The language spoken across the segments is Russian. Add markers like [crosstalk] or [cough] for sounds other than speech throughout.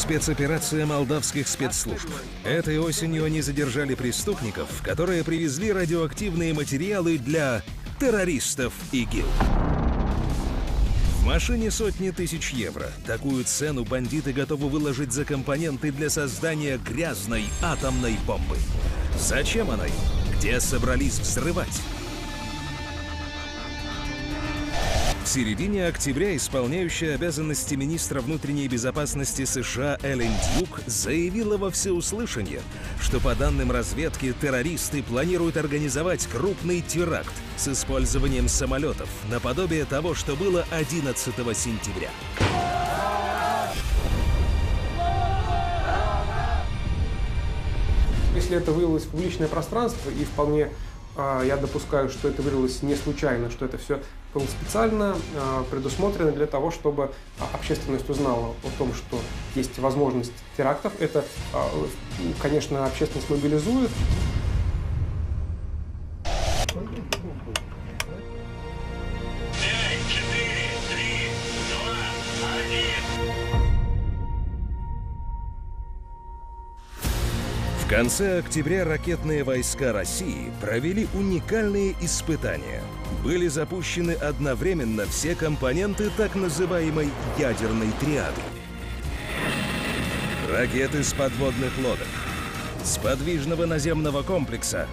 Спецоперация молдавских спецслужб. Этой осенью они задержали преступников, которые привезли радиоактивные материалы для террористов ИГИЛ. В машине сотни тысяч евро. Такую цену бандиты готовы выложить за компоненты для создания грязной атомной бомбы. Зачем она им? Где собрались взрывать? В середине октября исполняющая обязанности министра внутренней безопасности США Эллен Дьюк заявила во всеуслышание, что по данным разведки террористы планируют организовать крупный теракт с использованием самолетов, наподобие того, что было 11 сентября. Если это вылилось в публичное пространство и вполне а, я допускаю, что это вылилось не случайно, что это все было специально а, предусмотрено для того, чтобы а, общественность узнала о том, что есть возможность терактов. Это, конечно, общественность мобилизует. В конце октября ракетные войска России провели уникальные испытания. Были запущены одновременно все компоненты так называемой ядерной триады. Ракеты с подводных лодок, с подвижного наземного комплекса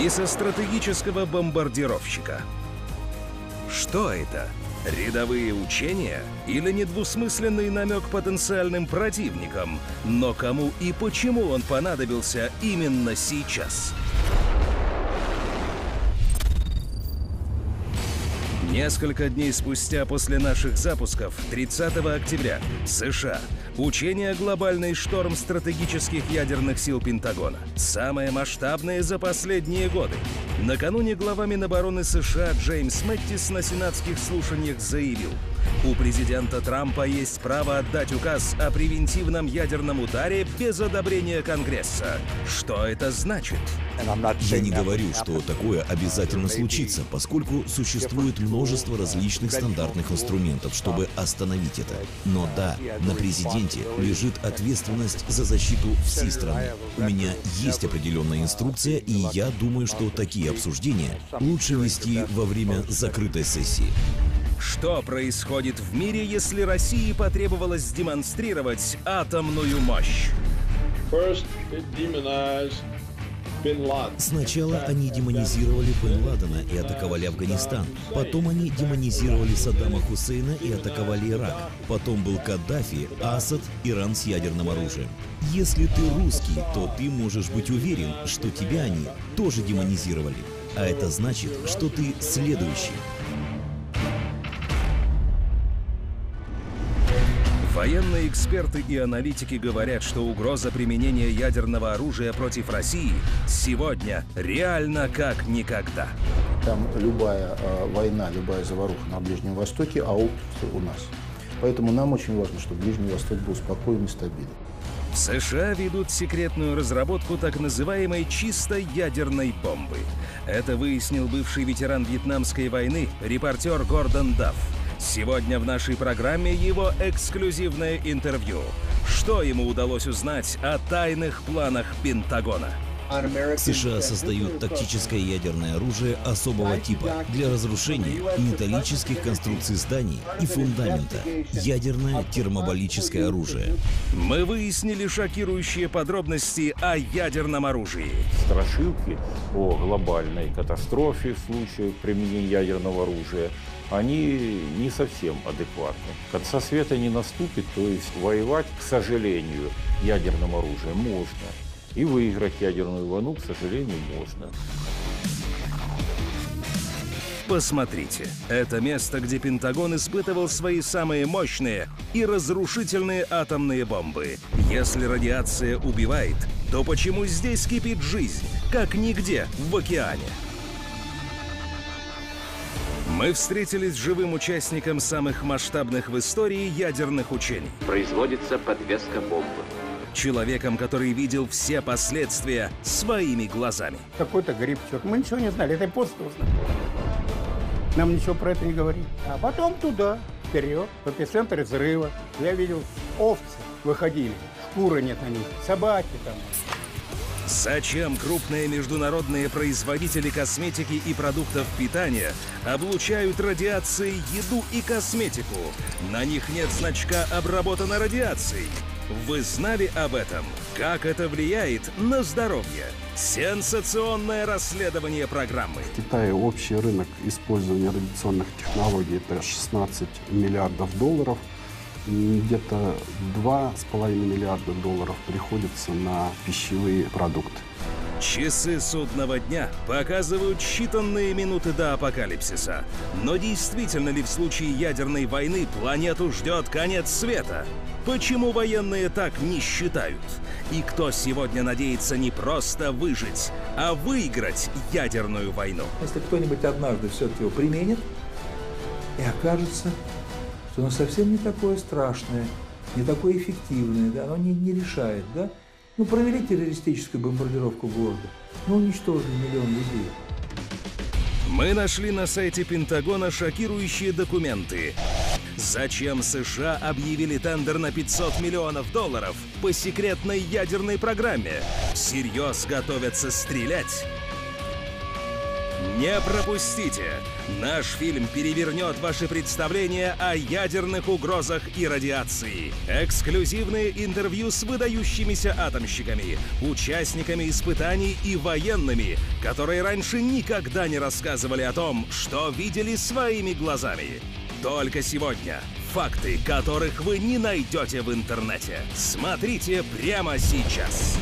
и со стратегического бомбардировщика. Что это? Рядовые учения или недвусмысленный намек потенциальным противникам? Но кому и почему он понадобился именно сейчас? Несколько дней спустя после наших запусков, 30 октября, США, учение «Глобальный шторм стратегических ядерных сил Пентагона». Самое масштабное за последние годы. Накануне глава Минобороны США Джеймс Мэттис на сенатских слушаниях заявил, у президента Трампа есть право отдать указ о превентивном ядерном ударе без одобрения Конгресса. Что это значит? Я не говорю, что такое обязательно случится, поскольку существует множество различных стандартных инструментов, чтобы остановить это. Но да, на президенте лежит ответственность за защиту всей страны. У меня есть определенная инструкция, и я думаю, что такие обсуждения лучше вести во время закрытой сессии. Что происходит в мире, если России потребовалось демонстрировать атомную мощь? Сначала они демонизировали Бен Ладена и атаковали Афганистан. Потом они демонизировали Саддама Хусейна и атаковали Ирак. Потом был Каддафи, Асад, Иран с ядерным оружием. Если ты русский, то ты можешь быть уверен, что тебя они тоже демонизировали. А это значит, что ты следующий. Военные эксперты и аналитики говорят, что угроза применения ядерного оружия против России сегодня реально как никогда. Там любая э, война, любая заваруха на Ближнем Востоке, а опыт у нас. Поэтому нам очень важно, чтобы Ближний Восток был спокойным и стабильным. В США ведут секретную разработку так называемой чисто ядерной бомбы. Это выяснил бывший ветеран Вьетнамской войны, репортер Гордон Дафф. Сегодня в нашей программе его эксклюзивное интервью. Что ему удалось узнать о тайных планах Пентагона? США создают тактическое ядерное оружие особого типа для разрушения металлических конструкций зданий и фундамента. Ядерное термоболическое оружие. Мы выяснили шокирующие подробности о ядерном оружии. Страшилки о глобальной катастрофе в случае применения ядерного оружия они не совсем адекватны. Конца света не наступит, то есть воевать, к сожалению, ядерным оружием можно. И выиграть ядерную войну, к сожалению, можно. Посмотрите, это место, где Пентагон испытывал свои самые мощные и разрушительные атомные бомбы. Если радиация убивает, то почему здесь кипит жизнь, как нигде в океане? Мы встретились с живым участником самых масштабных в истории ядерных учений. Производится подвеска бомбы. Человеком, который видел все последствия своими глазами. Какой-то гриб, черт. Мы ничего не знали, это после узнали. Нам ничего про это не говорили. А потом туда, вперед, в эпицентре взрыва. Я видел овцы, выходили. Шкуры нет на них, собаки там. Зачем крупные международные производители косметики и продуктов питания облучают радиацией еду и косметику? На них нет значка «Обработано радиацией». Вы знали об этом? Как это влияет на здоровье? Сенсационное расследование программы. В Китае общий рынок использования радиационных технологий – это 16 миллиардов долларов. Где-то 2,5 миллиарда долларов приходится на пищевые продукты. Часы судного дня показывают считанные минуты до апокалипсиса. Но действительно ли в случае ядерной войны планету ждет конец света? Почему военные так не считают? И кто сегодня надеется не просто выжить, а выиграть ядерную войну? Если кто-нибудь однажды все-таки его применит, и окажется, что оно совсем не такое страшное, не такое эффективное, да, оно не, не решает, да, ну, провели террористическую бомбардировку города, ну, уничтожили миллион людей. Мы нашли на сайте Пентагона шокирующие документы. Зачем США объявили тендер на 500 миллионов долларов по секретной ядерной программе? Всерьез готовятся стрелять? Не пропустите! Наш фильм перевернет ваши представления о ядерных угрозах и радиации. Эксклюзивные интервью с выдающимися атомщиками, участниками испытаний и военными, которые раньше никогда не рассказывали о том, что видели своими глазами. Только сегодня. Факты, которых вы не найдете в интернете. Смотрите прямо сейчас.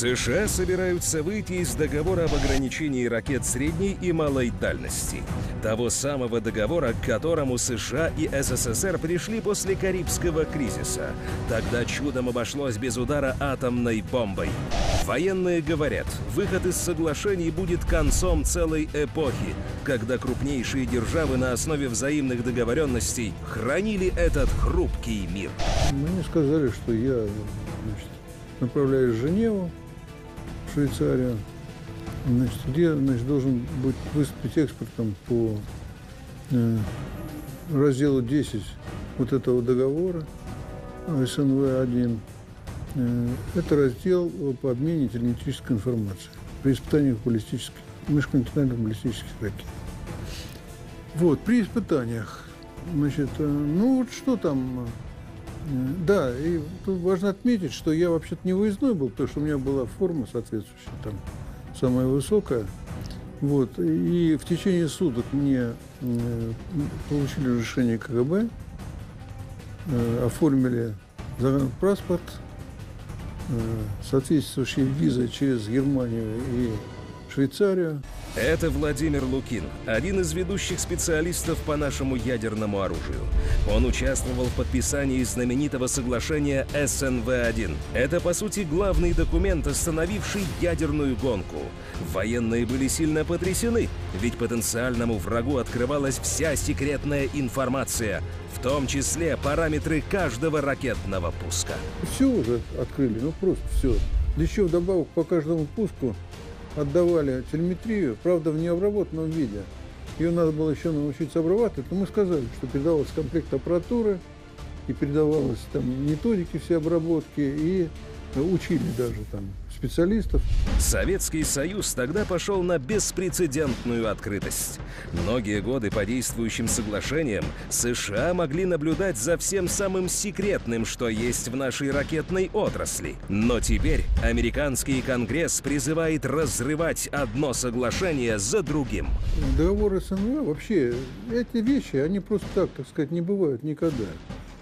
США собираются выйти из договора об ограничении ракет средней и малой дальности. Того самого договора, к которому США и СССР пришли после Карибского кризиса. Тогда чудом обошлось без удара атомной бомбой. Военные говорят, выход из соглашений будет концом целой эпохи, когда крупнейшие державы на основе взаимных договоренностей хранили этот хрупкий мир. Мне сказали, что я значит, направляюсь в Женеву, в Швейцарию, значит, где значит, должен быть выступить экспортом по э, разделу 10 вот этого договора СНВ-1. Э, это раздел по обмене телеметрической информацией при испытаниях баллистических, межконтинентальных баллистических ракет. Вот, при испытаниях, значит, э, ну вот что там, да, и тут важно отметить, что я вообще-то не выездной был, потому что у меня была форма соответствующая, там, самая высокая. Вот, и в течение суток мне э, получили разрешение КГБ, э, оформили загранпаспорт, э, соответствующие визы через Германию и Швейцарию. Это Владимир Лукин, один из ведущих специалистов по нашему ядерному оружию. Он участвовал в подписании знаменитого соглашения СНВ-1. Это, по сути, главный документ, остановивший ядерную гонку. Военные были сильно потрясены, ведь потенциальному врагу открывалась вся секретная информация, в том числе параметры каждого ракетного пуска. Все уже открыли, ну просто все. Еще вдобавок по каждому пуску отдавали телеметрию, правда, в необработанном виде. Ее надо было еще научиться обрабатывать, но мы сказали, что передавался комплект аппаратуры, и передавалось там методики все обработки, и учили даже там специалистов. Советский Союз тогда пошел на беспрецедентную открытость. Многие годы по действующим соглашениям США могли наблюдать за всем самым секретным, что есть в нашей ракетной отрасли. Но теперь американский конгресс призывает разрывать одно соглашение за другим. Договор СНВ вообще, эти вещи, они просто так, так сказать, не бывают никогда.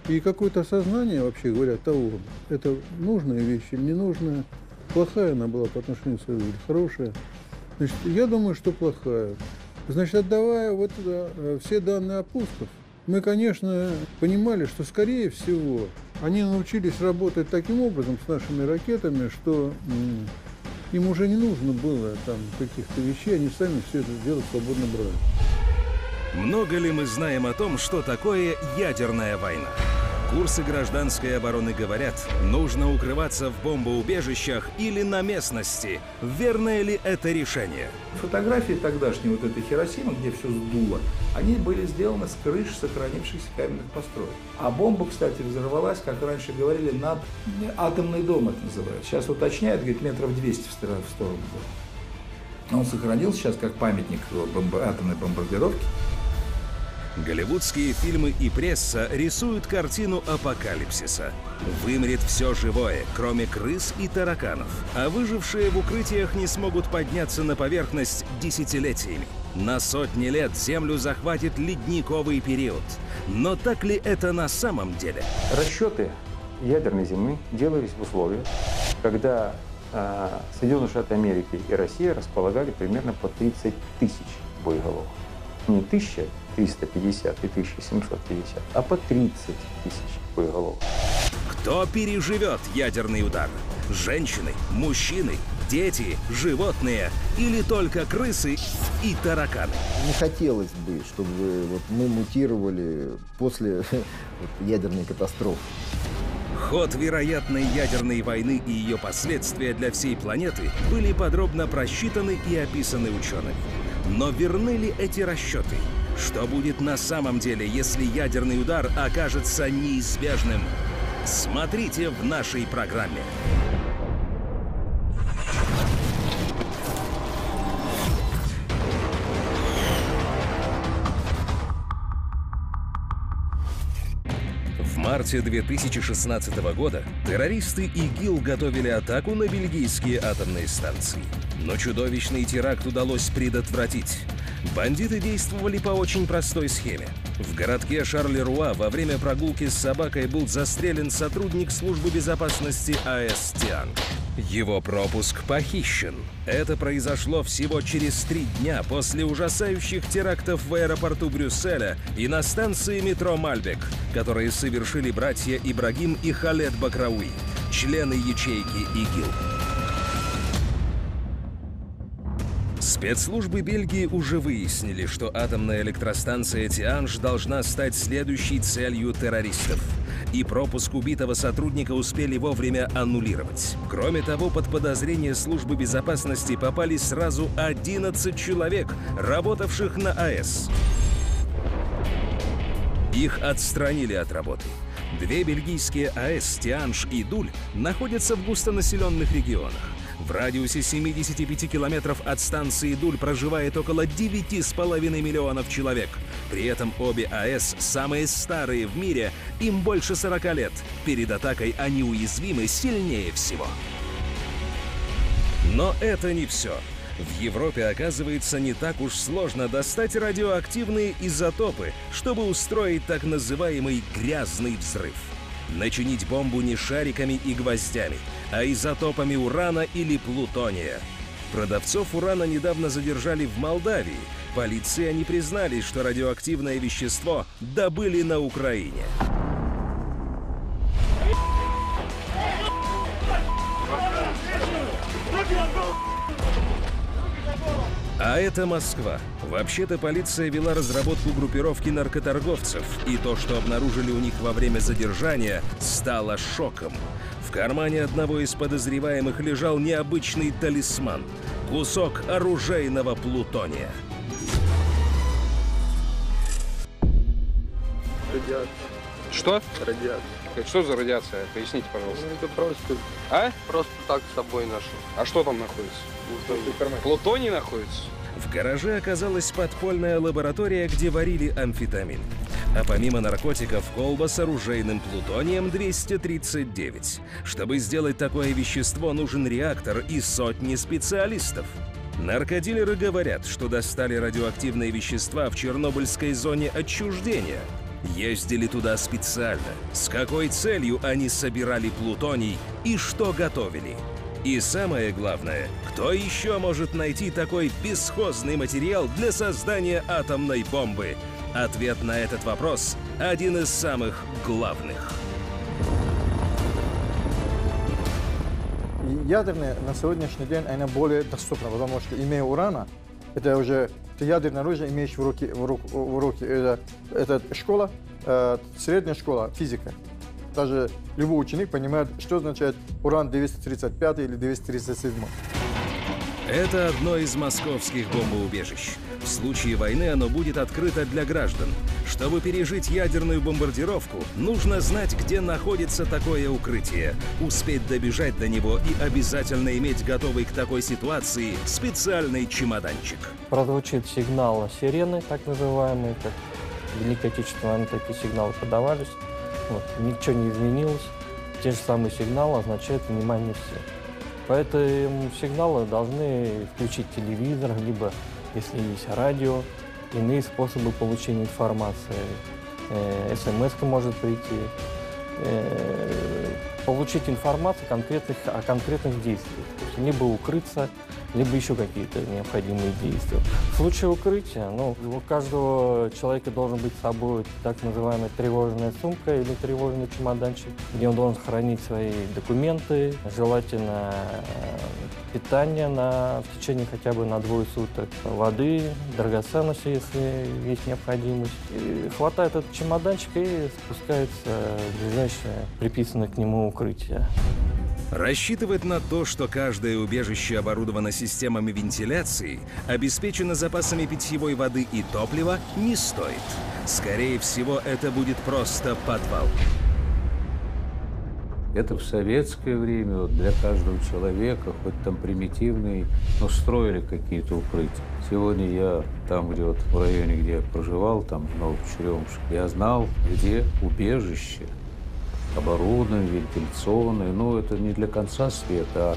И какое-то осознание, вообще говоря, того, это нужная вещь или ненужная, плохая она была по отношению к Союзу или хорошая. Значит, я думаю, что плохая. Значит, отдавая вот э, все данные о пусках, мы, конечно, понимали, что, скорее всего, они научились работать таким образом с нашими ракетами, что им уже не нужно было там каких-то вещей, они сами все это дело свободно брали. Много ли мы знаем о том, что такое ядерная война? Курсы гражданской обороны говорят, нужно укрываться в бомбоубежищах или на местности. Верное ли это решение? Фотографии тогдашней вот этой Хиросимы, где все сдуло, они были сделаны с крыш сохранившихся каменных построек. А бомба, кстати, взорвалась, как раньше говорили, над атомный дом это называют. Сейчас уточняют, говорит, метров 200 в сторону. Он сохранился сейчас как памятник атомной бомбардировки. Голливудские фильмы и пресса рисуют картину апокалипсиса. Вымрет все живое, кроме крыс и тараканов, а выжившие в укрытиях не смогут подняться на поверхность десятилетиями. На сотни лет Землю захватит ледниковый период. Но так ли это на самом деле? Расчеты ядерной зимы делались в условиях, когда э, Соединенные Штаты Америки и Россия располагали примерно по 30 тысяч боеголовок. Не тысяча 350 и 1750, а по 30 тысяч боеголовок. Кто переживет ядерный удар? Женщины, мужчины, дети, животные или только крысы и тараканы? Не хотелось бы, чтобы вот мы мутировали после [laughs] ядерной катастрофы. Ход вероятной ядерной войны и ее последствия для всей планеты были подробно просчитаны и описаны учеными. Но верны ли эти расчеты? Что будет на самом деле, если ядерный удар окажется неизбежным? Смотрите в нашей программе. Марте 2016 года террористы ИГИЛ готовили атаку на бельгийские атомные станции. Но чудовищный теракт удалось предотвратить. Бандиты действовали по очень простой схеме. В городке Шарлеруа во время прогулки с собакой был застрелен сотрудник службы безопасности АЭС «Тианг». Его пропуск похищен. Это произошло всего через три дня после ужасающих терактов в аэропорту Брюсселя и на станции метро Мальбек, которые совершили братья Ибрагим и Халет Бакрауи, члены ячейки ИГИЛ. Спецслужбы Бельгии уже выяснили, что атомная электростанция Тианж должна стать следующей целью террористов. И пропуск убитого сотрудника успели вовремя аннулировать. Кроме того, под подозрение службы безопасности попали сразу 11 человек, работавших на АЭС. Их отстранили от работы. Две бельгийские АЭС Тианж и Дуль находятся в густонаселенных регионах. В радиусе 75 километров от станции Дуль проживает около 9,5 миллионов человек. При этом обе АЭС самые старые в мире, им больше 40 лет. Перед атакой они уязвимы сильнее всего. Но это не все. В Европе, оказывается, не так уж сложно достать радиоактивные изотопы, чтобы устроить так называемый «грязный взрыв». Начинить бомбу не шариками и гвоздями, а изотопами урана или плутония. Продавцов урана недавно задержали в Молдавии. Полиции они признались, что радиоактивное вещество добыли на Украине. А это Москва. Вообще-то полиция вела разработку группировки наркоторговцев, и то, что обнаружили у них во время задержания, стало шоком. В кармане одного из подозреваемых лежал необычный талисман — кусок оружейного плутония. Радиация. Что? Радиация. Что за радиация? Поясните, пожалуйста. Ну, это просто... А? Просто так с собой ношу. А что там находится? Плутоний находится? В гараже оказалась подпольная лаборатория, где варили амфетамин. А помимо наркотиков, колба с оружейным плутонием 239. Чтобы сделать такое вещество, нужен реактор и сотни специалистов. Наркодилеры говорят, что достали радиоактивные вещества в Чернобыльской зоне отчуждения. Ездили туда специально. С какой целью они собирали плутоний и что готовили? И самое главное, кто еще может найти такой бесхозный материал для создания атомной бомбы? Ответ на этот вопрос – один из самых главных. Ядерная на сегодняшний день она более доступна, потому что имея урана, это уже ты ядерное оружие имеешь в руки, в рук, в руки. Это, это школа, э, средняя школа, физика. Даже любой ученик понимает, что означает уран-235 или 237. Это одно из московских бомбоубежищ. В случае войны оно будет открыто для граждан. Чтобы пережить ядерную бомбардировку, нужно знать, где находится такое укрытие, успеть добежать до него и обязательно иметь готовый к такой ситуации специальный чемоданчик. Прозвучит сигнал сирены, так называемые, как в Великой Отечественной войне такие сигналы подавались. Вот, ничего не изменилось. Те же самые сигналы означают внимание всех. По этому сигналу должны включить телевизор, либо, если есть радио, иные способы получения информации. Э, СМС может прийти. Э, получить информацию конкретных, о конкретных действиях. То есть либо укрыться, либо еще какие-то необходимые действия. В случае укрытия, ну, у каждого человека должен быть с собой так называемая тревожная сумка или тревожный чемоданчик, где он должен хранить свои документы, желательно э, питание на, в течение хотя бы на двое суток, воды, драгоценности, если есть необходимость. И хватает этот чемоданчик и спускается в ближайшее приписанное к нему укрытие. Рассчитывать на то, что каждое убежище оборудовано системами вентиляции, обеспечено запасами питьевой воды и топлива, не стоит. Скорее всего, это будет просто подвал. Это в советское время вот для каждого человека, хоть там примитивный, но строили какие-то укрытия. Сегодня я там, где вот в районе, где я проживал, там в Новочеремушке, я знал, где убежище оборудованные, вентиляционные. Но это не для конца света, а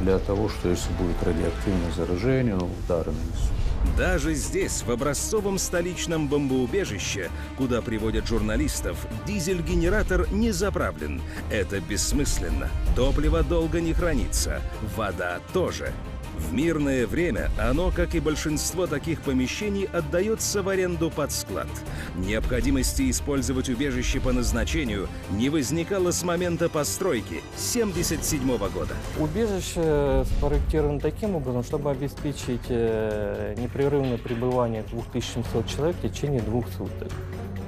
для того, что если будет радиоактивное заражение, ну, удары нанесут. Даже здесь, в образцовом столичном бомбоубежище, куда приводят журналистов, дизель-генератор не заправлен. Это бессмысленно. Топливо долго не хранится. Вода тоже. В мирное время оно, как и большинство таких помещений, отдается в аренду под склад. Необходимости использовать убежище по назначению не возникало с момента постройки 1977 года. Убежище спроектировано таким образом, чтобы обеспечить э, непрерывное пребывание 2700 человек в течение двух суток.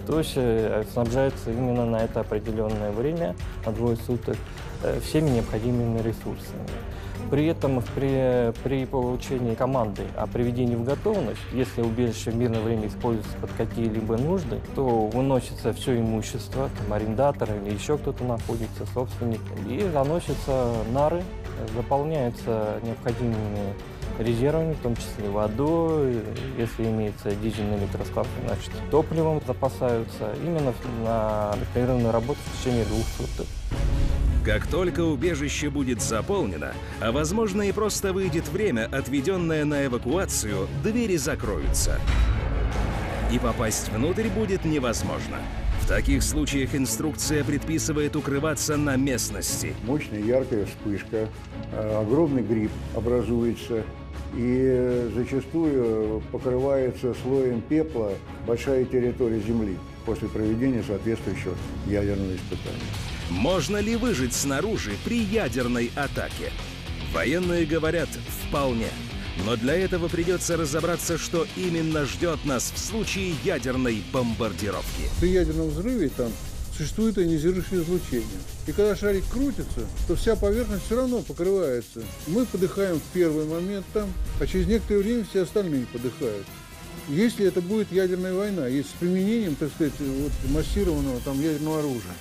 То есть э, снабжается именно на это определенное время, на двое суток, э, всеми необходимыми ресурсами. При этом при, при получении команды о приведении в готовность, если убежище в мирное время используется под какие-либо нужды, то выносится все имущество, там, арендатор или еще кто-то находится, собственник, и заносятся нары, заполняются необходимыми резервами, в том числе водой, если имеется дизельный электросклад, значит топливом запасаются именно на непрерывную работу в течение двух суток. Как только убежище будет заполнено, а возможно и просто выйдет время, отведенное на эвакуацию, двери закроются. И попасть внутрь будет невозможно. В таких случаях инструкция предписывает укрываться на местности. Мощная яркая вспышка, э, огромный гриб образуется, и зачастую покрывается слоем пепла большая территория Земли после проведения соответствующего ядерного испытания. Можно ли выжить снаружи при ядерной атаке? Военные говорят «вполне». Но для этого придется разобраться, что именно ждет нас в случае ядерной бомбардировки. При ядерном взрыве там существует ионизирующее излучение. И когда шарик крутится, то вся поверхность все равно покрывается. Мы подыхаем в первый момент там, а через некоторое время все остальные подыхают. Если это будет ядерная война, и с применением, так сказать, вот, массированного там ядерного оружия.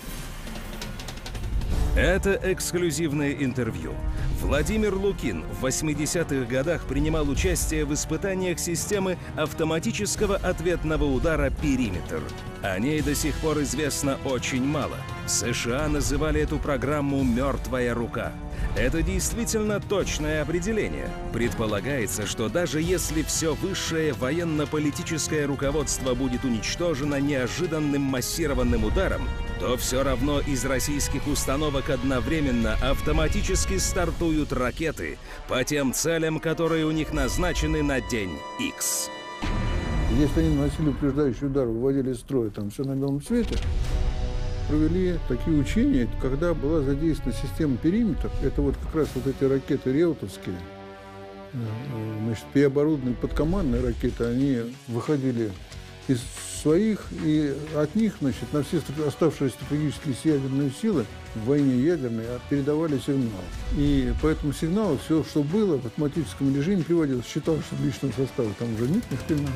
Это эксклюзивное интервью. Владимир Лукин в 80-х годах принимал участие в испытаниях системы автоматического ответного удара «Периметр». О ней до сих пор известно очень мало. США называли эту программу «мертвая рука». Это действительно точное определение. Предполагается, что даже если все высшее военно-политическое руководство будет уничтожено неожиданным массированным ударом, то все равно из российских установок одновременно автоматически стартуют ракеты по тем целям, которые у них назначены на день X. Если они наносили упреждающий удар, выводили из строя, там все на белом свете, провели такие учения, когда была задействована система периметр. Это вот как раз вот эти ракеты реутовские, э, значит, переоборудованные подкомандные ракеты, они выходили из своих, и от них, значит, на все оставшиеся стратегические ядерные силы в войне ядерной передавали сигнал. И по этому сигналу все, что было в автоматическом режиме, приводилось. Считалось, что личного состава там уже нет ни хрена.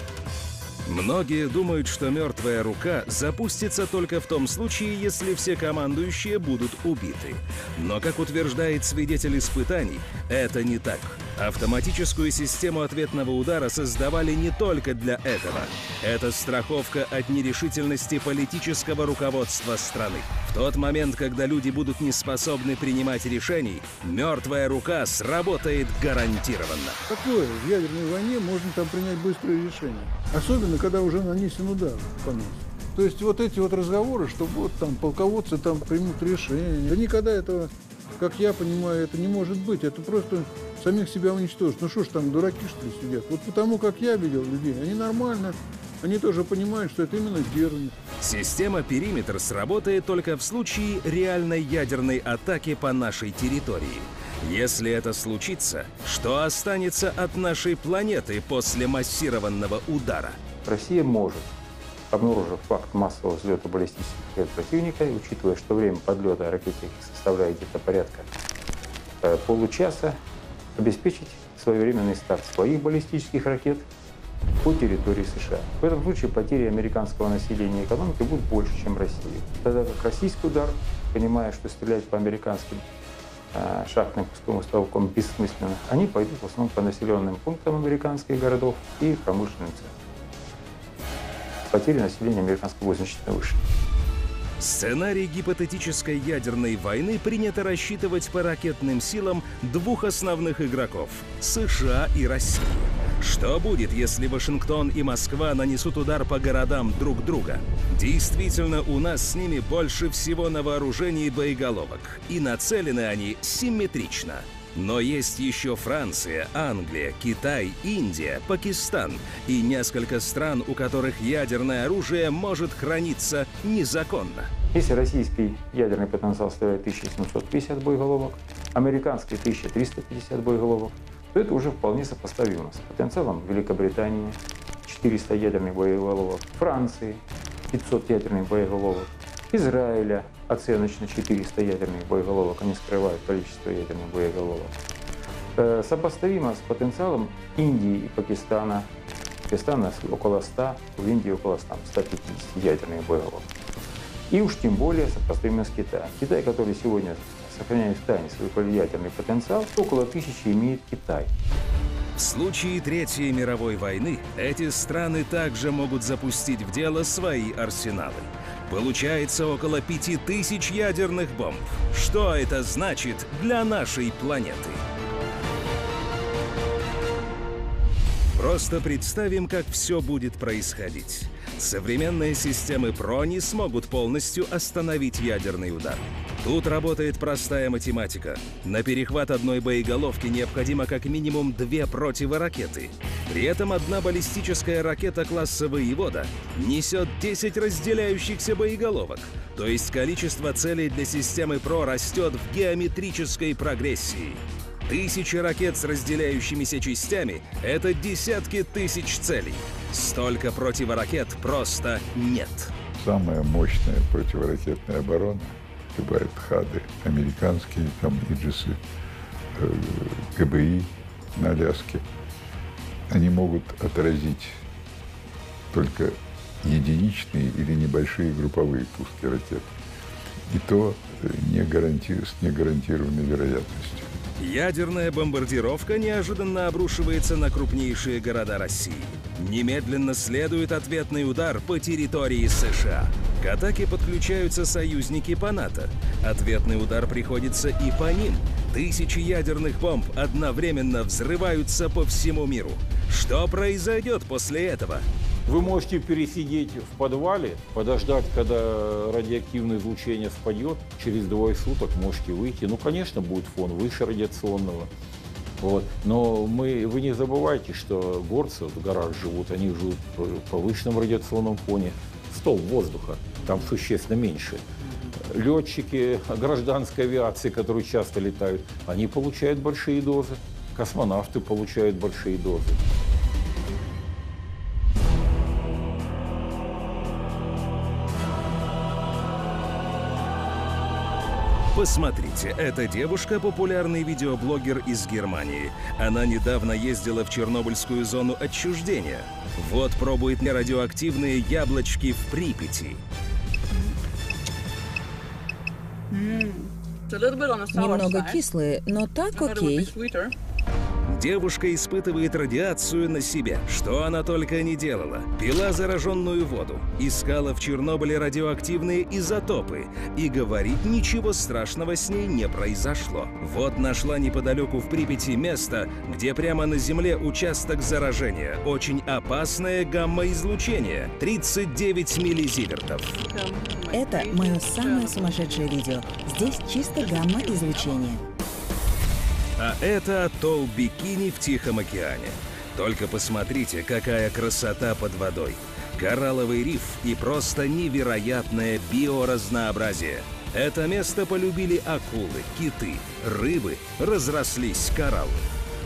Многие думают, что мертвая рука запустится только в том случае, если все командующие будут убиты. Но, как утверждает свидетель испытаний, это не так. Автоматическую систему ответного удара создавали не только для этого. Это страховка от нерешительности политического руководства страны. Тот момент, когда люди будут не способны принимать решений, мертвая рука сработает гарантированно. Какое в ядерной войне можно там принять быстрое решение? Особенно, когда уже нанесен удар по нас. То есть вот эти вот разговоры, что вот там полководцы там примут решение. Да никогда этого, как я понимаю, это не может быть. Это просто самих себя уничтожить. Ну что ж там, дураки что ли сидят? Вот потому как я видел людей, они нормально, они тоже понимают, что это именно дерзость. Система «Периметр» сработает только в случае реальной ядерной атаки по нашей территории. Если это случится, что останется от нашей планеты после массированного удара? Россия может, обнаружив факт массового взлета баллистических ракет противника, учитывая, что время подлета ракет составляет где-то порядка э, получаса, обеспечить своевременный старт своих баллистических ракет по территории США. В этом случае потери американского населения и экономики будут больше, чем России. Тогда как российский удар, понимая, что стрелять по американским э, шахтным пусковым установкам бессмысленно, они пойдут в основном по населенным пунктам американских городов и промышленным центрам. Потери населения американского значительно выше. Сценарий гипотетической ядерной войны принято рассчитывать по ракетным силам двух основных игроков – США и России. Что будет, если Вашингтон и Москва нанесут удар по городам друг друга? Действительно, у нас с ними больше всего на вооружении боеголовок, и нацелены они симметрично – но есть еще Франция, Англия, Китай, Индия, Пакистан и несколько стран, у которых ядерное оружие может храниться незаконно. Если российский ядерный потенциал составляет 1750 боеголовок, американский 1350 боеголовок, то это уже вполне сопоставимо с потенциалом Великобритании 400 ядерных боеголовок, Франции 500 ядерных боеголовок, Израиля оценочно 400 ядерных боеголовок, они скрывают количество ядерных боеголовок. Э, сопоставимо с потенциалом Индии и Пакистана. Пакистана около 100, в Индии около 100, 150 ядерных боеголовок. И уж тем более сопоставимо с Китаем. Китай, который сегодня сохраняет в тайне свой ядерный потенциал, около тысячи имеет Китай. В случае Третьей мировой войны эти страны также могут запустить в дело свои арсеналы. Получается около пяти тысяч ядерных бомб. Что это значит для нашей планеты? Просто представим, как все будет происходить. Современные системы ПРО не смогут полностью остановить ядерный удар. Тут работает простая математика. На перехват одной боеголовки необходимо как минимум две противоракеты. При этом одна баллистическая ракета класса «Воевода» несет 10 разделяющихся боеголовок. То есть количество целей для системы ПРО растет в геометрической прогрессии. Тысячи ракет с разделяющимися частями — это десятки тысяч целей. Столько противоракет просто нет. Самая мощная противоракетная оборона любая ТХАДы, американские, там Иджисы, э, КБИ на Аляске, они могут отразить только единичные или небольшие групповые пуски ракет. И то э, не гаранти... с негарантированной вероятностью. Ядерная бомбардировка неожиданно обрушивается на крупнейшие города России. Немедленно следует ответный удар по территории США. К атаке подключаются союзники по НАТО. Ответный удар приходится и по ним. Тысячи ядерных бомб одновременно взрываются по всему миру. Что произойдет после этого? Вы можете пересидеть в подвале, подождать, когда радиоактивное излучение спадет. Через двое суток можете выйти. Ну, конечно, будет фон выше радиационного. Вот. Но мы, вы не забывайте, что горцы в горах живут, они живут по повышенном радиационном фоне. Стол воздуха там существенно меньше. Летчики гражданской авиации, которые часто летают, они получают большие дозы. Космонавты получают большие дозы. Посмотрите, эта девушка – популярный видеоблогер из Германии. Она недавно ездила в Чернобыльскую зону отчуждения. Вот пробует радиоактивные яблочки в Припяти. Немного кислые, но так окей. Девушка испытывает радиацию на себе. Что она только не делала. Пила зараженную воду, искала в Чернобыле радиоактивные изотопы. И говорит, ничего страшного с ней не произошло. Вот нашла неподалеку в Припяти место, где прямо на земле участок заражения. Очень опасное гамма-излучение. 39 миллизивертов. Это мое самое сумасшедшее видео. Здесь чисто гамма-излучение. А это атолл Бикини в Тихом океане. Только посмотрите, какая красота под водой. Коралловый риф и просто невероятное биоразнообразие. Это место полюбили акулы, киты, рыбы, разрослись кораллы.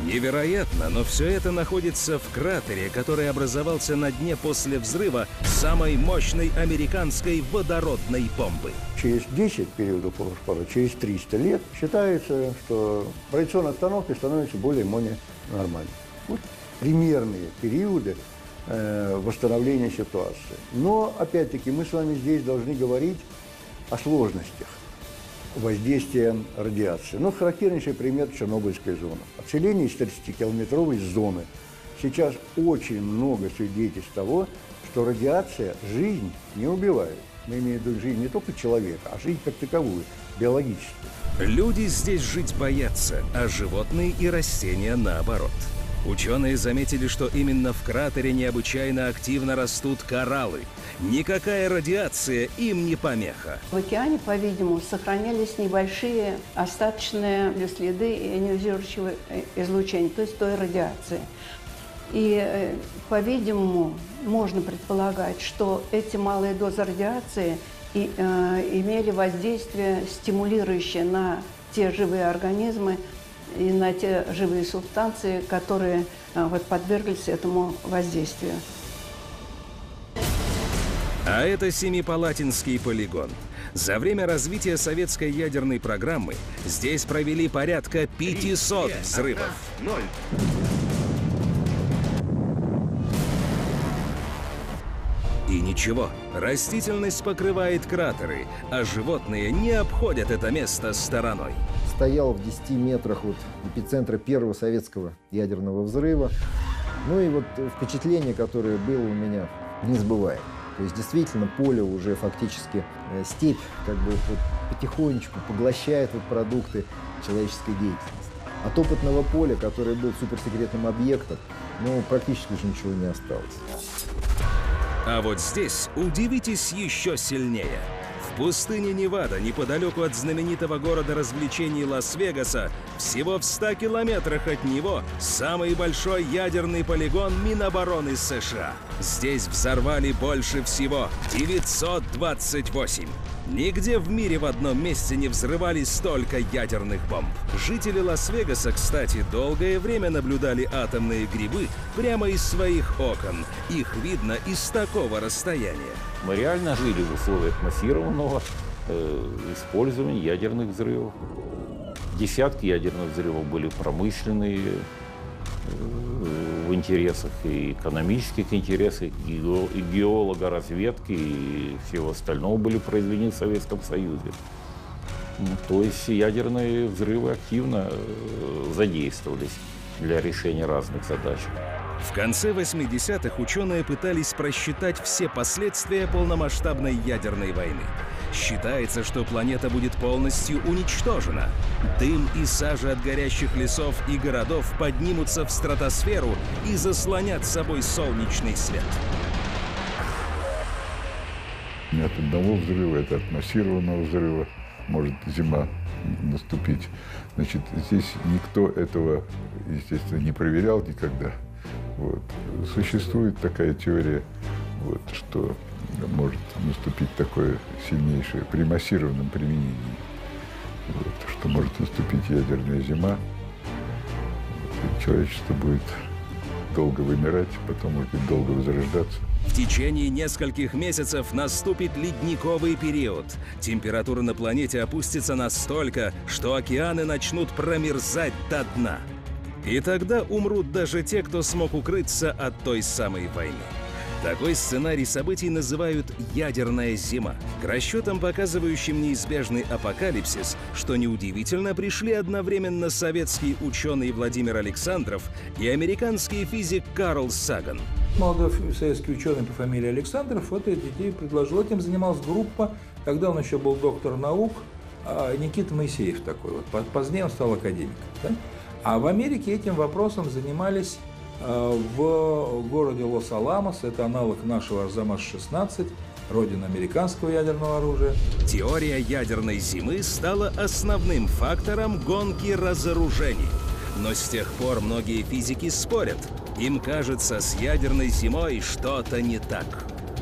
Невероятно, но все это находится в кратере, который образовался на дне после взрыва самой мощной американской водородной бомбы. Через 10 периодов полушпала, через 300 лет считается, что радиационная обстановка становится более-менее нормальной. Вот примерные периоды э, восстановления ситуации. Но, опять-таки, мы с вами здесь должны говорить о сложностях воздействия радиации. Ну, характернейший пример – Чернобыльская зона. Отселение из 30-километровой зоны. Сейчас очень много свидетельств того, что радиация жизнь не убивает. Мы имеем в виду жизнь не только человека, а жизнь как таковую, биологическую. Люди здесь жить боятся, а животные и растения наоборот. Ученые заметили, что именно в кратере необычайно активно растут кораллы. Никакая радиация им не помеха. В океане, по-видимому, сохранялись небольшие остаточные следы ионизирующего излучения, то есть той радиации. И, э, по-видимому, можно предполагать, что эти малые дозы радиации и, э, имели воздействие стимулирующее на те живые организмы, и на те живые субстанции, которые а, вот, подверглись этому воздействию. А это Семипалатинский полигон. За время развития советской ядерной программы здесь провели порядка 500 взрывов. И ничего, растительность покрывает кратеры, а животные не обходят это место стороной стоял в 10 метрах от эпицентра первого советского ядерного взрыва. Ну и вот впечатление, которое было у меня, не забываем. То есть действительно поле уже фактически э, степь как бы вот потихонечку поглощает вот продукты человеческой деятельности. От опытного поля, которое был суперсекретным объектом, ну, практически уже ничего не осталось. А вот здесь удивитесь еще сильнее – пустыне Невада, неподалеку от знаменитого города развлечений Лас-Вегаса, всего в 100 километрах от него, самый большой ядерный полигон Минобороны США. Здесь взорвали больше всего – 928. Нигде в мире в одном месте не взрывали столько ядерных бомб. Жители Лас-Вегаса, кстати, долгое время наблюдали атомные грибы прямо из своих окон. Их видно из такого расстояния. Мы реально жили в условиях массированного э, использования ядерных взрывов. Десятки ядерных взрывов были промышленные, в интересах и экономических интересах, и геологоразведки, и всего остального были произведены в Советском Союзе. Ну, то есть ядерные взрывы активно э, задействовались для решения разных задач. В конце 80-х ученые пытались просчитать все последствия полномасштабной ядерной войны. Считается, что планета будет полностью уничтожена. Дым и сажа от горящих лесов и городов поднимутся в стратосферу и заслонят собой солнечный свет. Не от одного взрыва, это от массированного взрыва может зима наступить. Значит, здесь никто этого, естественно, не проверял никогда. Вот. Существует такая теория, вот, что может наступить такое сильнейшее при массированном применении, вот, что может наступить ядерная зима, вот, и человечество будет долго вымирать, потом, быть, долго возрождаться. В течение нескольких месяцев наступит ледниковый период. Температура на планете опустится настолько, что океаны начнут промерзать до дна. И тогда умрут даже те, кто смог укрыться от той самой войны. Такой сценарий событий называют «ядерная зима». К расчетам, показывающим неизбежный апокалипсис, что неудивительно, пришли одновременно советский ученый Владимир Александров и американский физик Карл Саган. Молодой советский ученый по фамилии Александров вот эти идеи предложил. Этим занималась группа, когда он еще был доктор наук, а Никита Моисеев такой вот. Позднее он стал академиком. Да? А в Америке этим вопросом занимались Э, в городе Лос-Аламос, это аналог нашего Арзамас-16, родина американского ядерного оружия. Теория ядерной зимы стала основным фактором гонки разоружений. Но с тех пор многие физики спорят. Им кажется, с ядерной зимой что-то не так.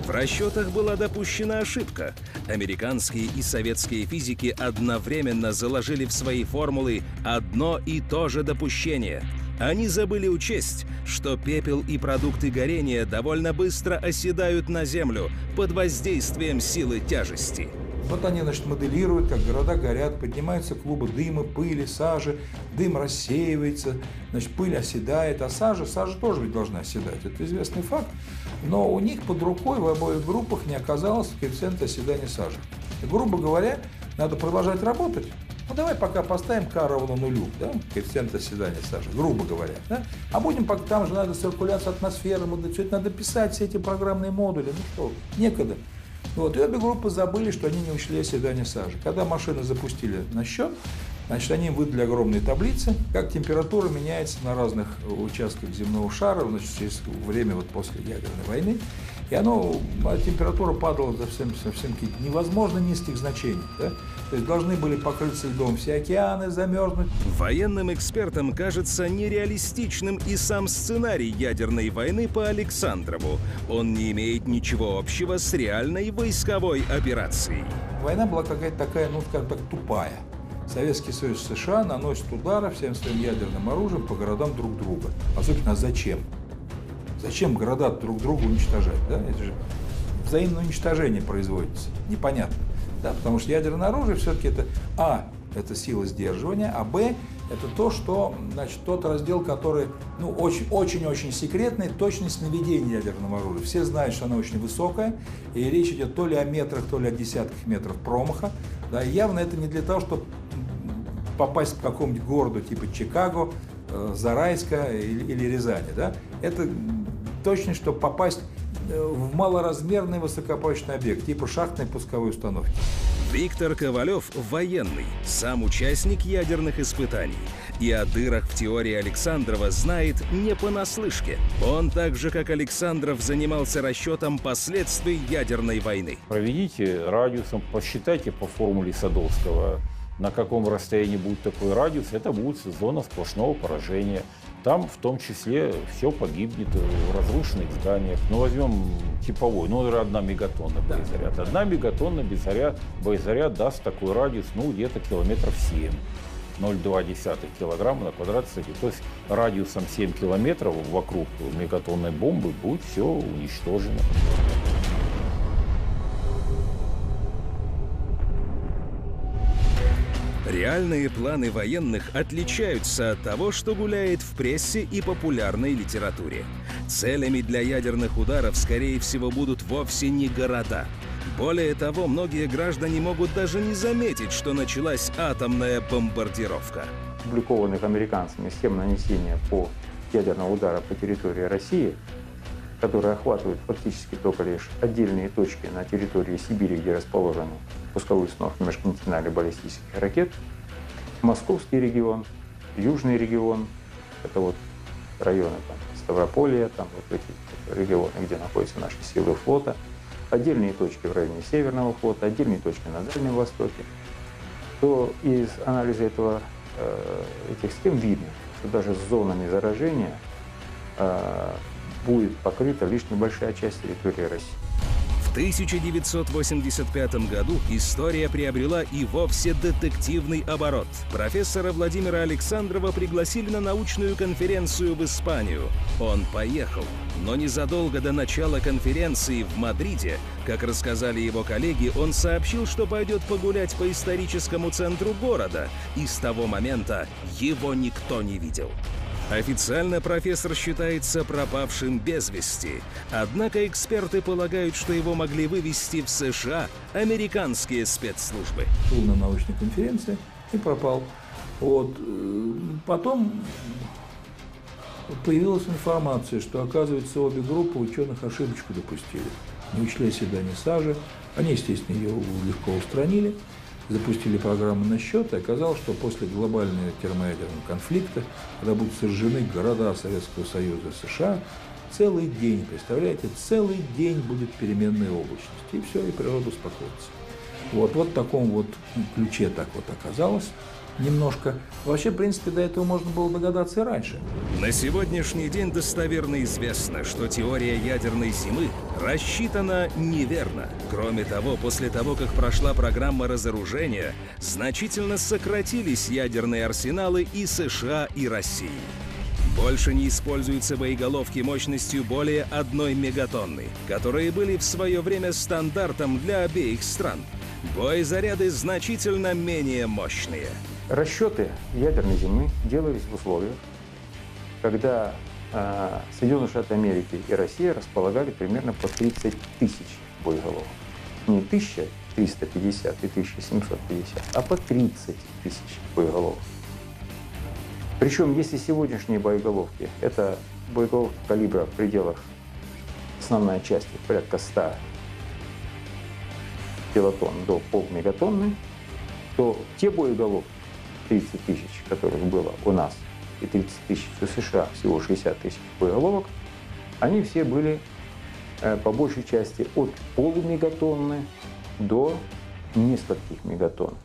В расчетах была допущена ошибка. Американские и советские физики одновременно заложили в свои формулы одно и то же допущение – они забыли учесть, что пепел и продукты горения довольно быстро оседают на Землю под воздействием силы тяжести. Вот они, значит, моделируют, как города горят, поднимаются клубы дыма, пыли, сажи, дым рассеивается, значит, пыль оседает, а сажа, сажа тоже ведь должна оседать, это известный факт. Но у них под рукой в обоих группах не оказалось коэффициента оседания сажи. И, грубо говоря, надо продолжать работать, ну давай пока поставим k равно нулю, да, коэффициент оседания Саша, грубо говоря, да, а будем, там же надо циркуляция атмосферы, все это надо писать, все эти программные модули, ну что, некогда. Вот, и обе группы забыли, что они не учли оседание сажи. Когда машины запустили на счет, значит, они выдали огромные таблицы, как температура меняется на разных участках земного шара, значит, через время вот после ядерной войны. И оно, а температура падала совсем, совсем невозможно низких значений. Да? То есть должны были покрыться льдом все океаны, замерзнуть. Военным экспертам кажется нереалистичным и сам сценарий ядерной войны по Александрову. Он не имеет ничего общего с реальной войсковой операцией. Война была какая-то такая, ну, скажем так, тупая. Советский Союз США наносит удары всем своим ядерным оружием по городам друг друга. Особенно зачем? Зачем города друг друга уничтожать? Да? Это же взаимное уничтожение производится. Непонятно. Да? Потому что ядерное оружие все-таки это А, это сила сдерживания, а Б, это то, что, значит, тот раздел, который, ну, очень-очень-очень секретный, точность наведения ядерного оружия. Все знают, что она очень высокая, и речь идет то ли о метрах, то ли о десятках метров промаха. Да, и явно это не для того, чтобы попасть к какому-нибудь городу типа Чикаго, э, Зарайска или, или Рязани. Да? Это точность, чтобы попасть э, в малоразмерный высокопрочный объект, типа шахтной пусковой установки. Виктор Ковалев – военный, сам участник ядерных испытаний. И о дырах в теории Александрова знает не понаслышке. Он так же, как Александров, занимался расчетом последствий ядерной войны. Проведите радиусом, посчитайте по формуле Садовского, на каком расстоянии будет такой радиус, это будет зона сплошного поражения. Там в том числе все погибнет в разрушенных зданиях. Ну, возьмем типовой, ну, одна мегатонна боезаряд. Одна мегатонна боезаряд, боезаряд даст такой радиус, ну, где-то километров 7. 0,2 килограмма на квадрат сантиметр. То есть радиусом 7 километров вокруг мегатонной бомбы будет все уничтожено. Реальные планы военных отличаются от того, что гуляет в прессе и популярной литературе. Целями для ядерных ударов, скорее всего, будут вовсе не города. Более того, многие граждане могут даже не заметить, что началась атомная бомбардировка. Опубликованных американцами схем нанесения по ядерного удара по территории России – которые охватывают фактически только лишь отдельные точки на территории Сибири, где расположены пусковые установки межконтинентальных баллистических ракет, Московский регион, Южный регион, это вот районы там, Ставрополья, там вот эти регионы, где находятся наши силы флота, отдельные точки в районе Северного флота, отдельные точки на Дальнем Востоке, то из анализа этого, э, этих схем видно, что даже с зонами заражения э, будет покрыта лишь небольшая часть территории России. В 1985 году история приобрела и вовсе детективный оборот. Профессора Владимира Александрова пригласили на научную конференцию в Испанию. Он поехал. Но незадолго до начала конференции в Мадриде, как рассказали его коллеги, он сообщил, что пойдет погулять по историческому центру города, и с того момента его никто не видел. Официально профессор считается пропавшим без вести. Однако эксперты полагают, что его могли вывести в США американские спецслужбы. Был на научной конференции и пропал. Вот. Потом появилась информация, что, оказывается, обе группы ученых ошибочку допустили. Не учли оседание сажи. Они, естественно, ее легко устранили запустили программу на счет, и оказалось, что после глобального термоядерного конфликта, когда будут сожжены города Советского Союза и США, целый день, представляете, целый день будет переменная облачность. И все, и природа успокоится. Вот, вот в таком вот ключе так вот оказалось немножко. Вообще, в принципе, до этого можно было догадаться и раньше. На сегодняшний день достоверно известно, что теория ядерной зимы рассчитана неверно. Кроме того, после того, как прошла программа разоружения, значительно сократились ядерные арсеналы и США, и России. Больше не используются боеголовки мощностью более одной мегатонны, которые были в свое время стандартом для обеих стран. Боезаряды значительно менее мощные. Расчеты ядерной зимы делались в условиях, когда э, Соединенные Штаты Америки и Россия располагали примерно по 30 тысяч боеголовок. Не 1350 и 1750, а по 30 тысяч боеголовок. Причем, если сегодняшние боеголовки, это боеголовки калибра в пределах основной части, порядка 100 килотонн до полмегатонны, то те боеголовки, 30 тысяч, которых было у нас, и 30 тысяч у США, всего 60 тысяч боеголовок, они все были э, по большей части от полумегатонны до нескольких мегатонн.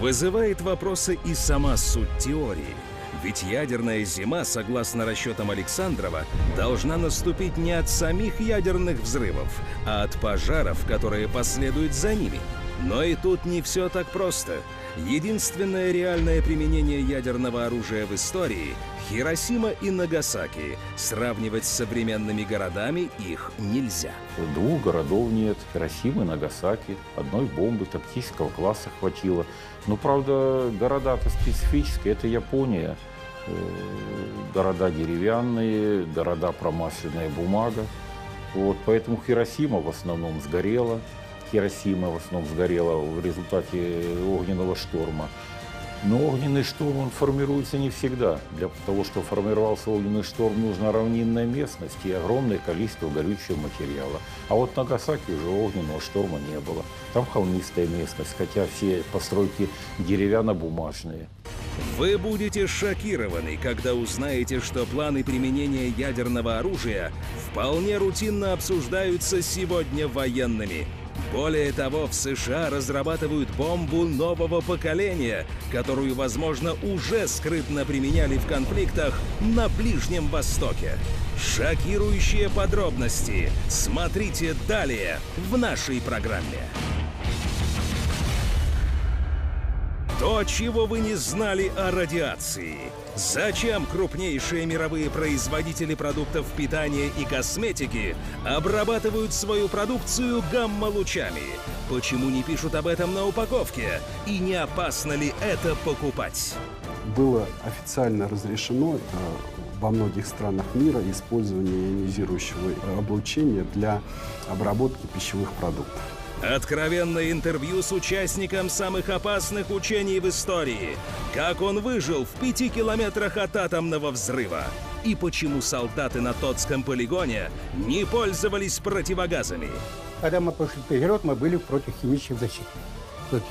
Вызывает вопросы и сама суть теории. Ведь ядерная зима, согласно расчетам Александрова, должна наступить не от самих ядерных взрывов, а от пожаров, которые последуют за ними. Но и тут не все так просто. Единственное реальное применение ядерного оружия в истории – Хиросима и Нагасаки. Сравнивать с современными городами их нельзя. Двух городов нет. Хиросимы, Нагасаки. Одной бомбы тактического класса хватило. Но, правда, города-то специфические. Это Япония. Э, города деревянные, города промасленная бумага. Вот, поэтому Хиросима в основном сгорела. Хиросима в основном сгорела в результате огненного шторма. Но огненный шторм, он формируется не всегда. Для того, чтобы формировался огненный шторм, нужна равнинная местность и огромное количество горючего материала. А вот в Нагасаки уже огненного шторма не было. Там холмистая местность, хотя все постройки деревянно-бумажные. Вы будете шокированы, когда узнаете, что планы применения ядерного оружия вполне рутинно обсуждаются сегодня военными. Более того, в США разрабатывают бомбу нового поколения, которую, возможно, уже скрытно применяли в конфликтах на Ближнем Востоке. Шокирующие подробности смотрите далее в нашей программе. То, чего вы не знали о радиации. Зачем крупнейшие мировые производители продуктов питания и косметики обрабатывают свою продукцию гамма-лучами? Почему не пишут об этом на упаковке? И не опасно ли это покупать? Было официально разрешено э, во многих странах мира использование ионизирующего облучения для обработки пищевых продуктов. Откровенное интервью с участником самых опасных учений в истории. Как он выжил в пяти километрах от атомного взрыва. И почему солдаты на Тотском полигоне не пользовались противогазами. Когда мы пошли вперед, мы были против химических защит. Против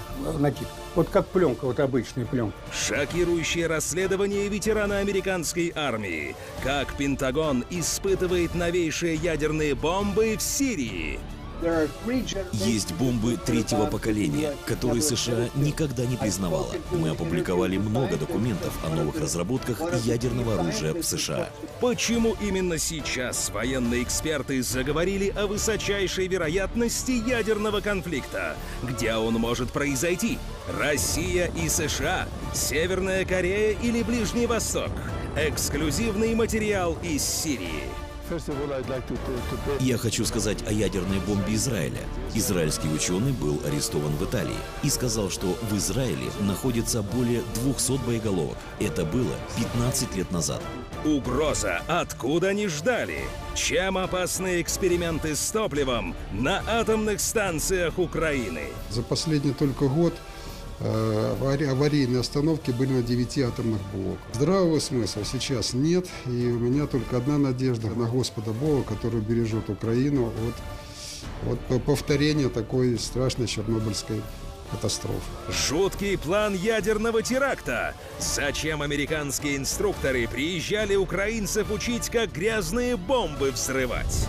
Вот как пленка, вот обычная пленка. Шокирующее расследование ветерана американской армии. Как Пентагон испытывает новейшие ядерные бомбы в Сирии. Есть бомбы третьего поколения, которые США никогда не признавала. Мы опубликовали много документов о новых разработках ядерного оружия в США. Почему именно сейчас военные эксперты заговорили о высочайшей вероятности ядерного конфликта? Где он может произойти? Россия и США? Северная Корея или Ближний Восток? Эксклюзивный материал из Сирии. Я хочу сказать о ядерной бомбе Израиля. Израильский ученый был арестован в Италии и сказал, что в Израиле находится более 200 боеголовок. Это было 15 лет назад. Угроза, откуда не ждали. Чем опасны эксперименты с топливом на атомных станциях Украины? За последний только год аварийные остановки были на 9 атомных блоках. Здравого смысла сейчас нет, и у меня только одна надежда на Господа Бога, который бережет Украину от, от повторения такой страшной чернобыльской катастрофы. Жуткий план ядерного теракта. Зачем американские инструкторы приезжали украинцев учить, как грязные бомбы взрывать?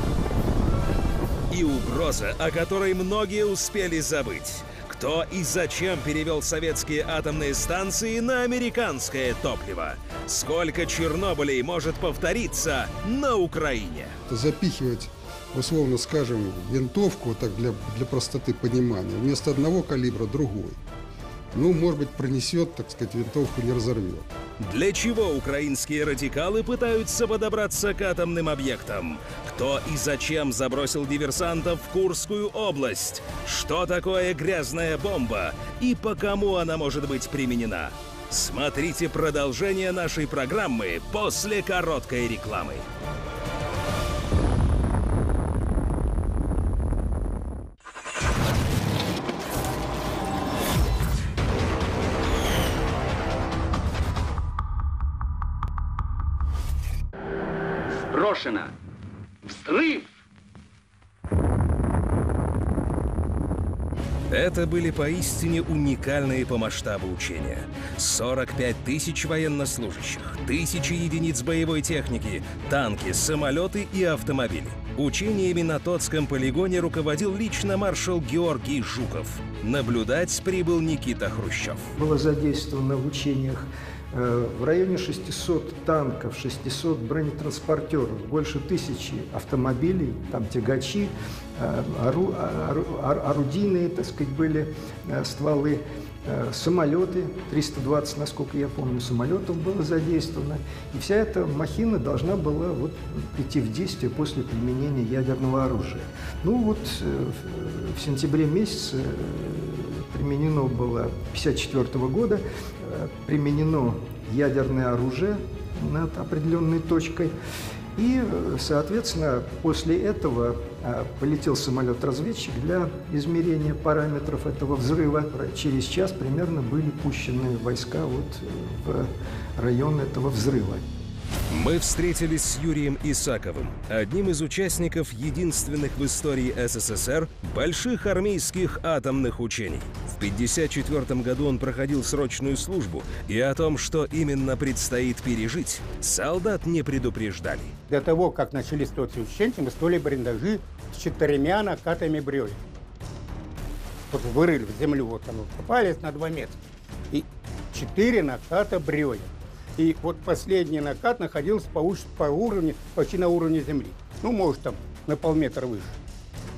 И угроза, о которой многие успели забыть. Кто и зачем перевел советские атомные станции на американское топливо? Сколько Чернобылей может повториться на Украине? Запихивать условно скажем, винтовку, так для, для простоты понимания, вместо одного калибра другой. Ну, может быть, пронесет, так сказать, винтовку не разорвет. Для чего украинские радикалы пытаются подобраться к атомным объектам? Кто и зачем забросил диверсантов в Курскую область? Что такое грязная бомба? И по кому она может быть применена? Смотрите продолжение нашей программы после короткой рекламы. Брошено. Взрыв! Это были поистине уникальные по масштабу учения. 45 тысяч военнослужащих, тысячи единиц боевой техники, танки, самолеты и автомобили. Учениями на Тотском полигоне руководил лично маршал Георгий Жуков. Наблюдать прибыл Никита Хрущев. Было задействовано в учениях в районе 600 танков, 600 бронетранспортеров, больше тысячи автомобилей, там тягачи, э, ору, ору, орудийные, так сказать, были э, стволы, самолеты, 320, насколько я помню, самолетов было задействовано. И вся эта махина должна была вот прийти в действие после применения ядерного оружия. Ну вот в сентябре месяце применено было 1954 года, применено ядерное оружие над определенной точкой. И, соответственно, после этого а, полетел самолет-разведчик для измерения параметров этого взрыва. Через час примерно были пущены войска вот в район этого взрыва. Мы встретились с Юрием Исаковым, одним из участников единственных в истории СССР больших армейских атомных учений. В 1954 году он проходил срочную службу, и о том, что именно предстоит пережить, солдат не предупреждали. До того, как начались тот учения, мы строили блиндажи с четырьмя накатами бревен. Вот вырыли в землю, вот там попались на два метра. И четыре наката бревен. И вот последний накат находился по, по уровню, почти на уровне земли. Ну, может, там на полметра выше.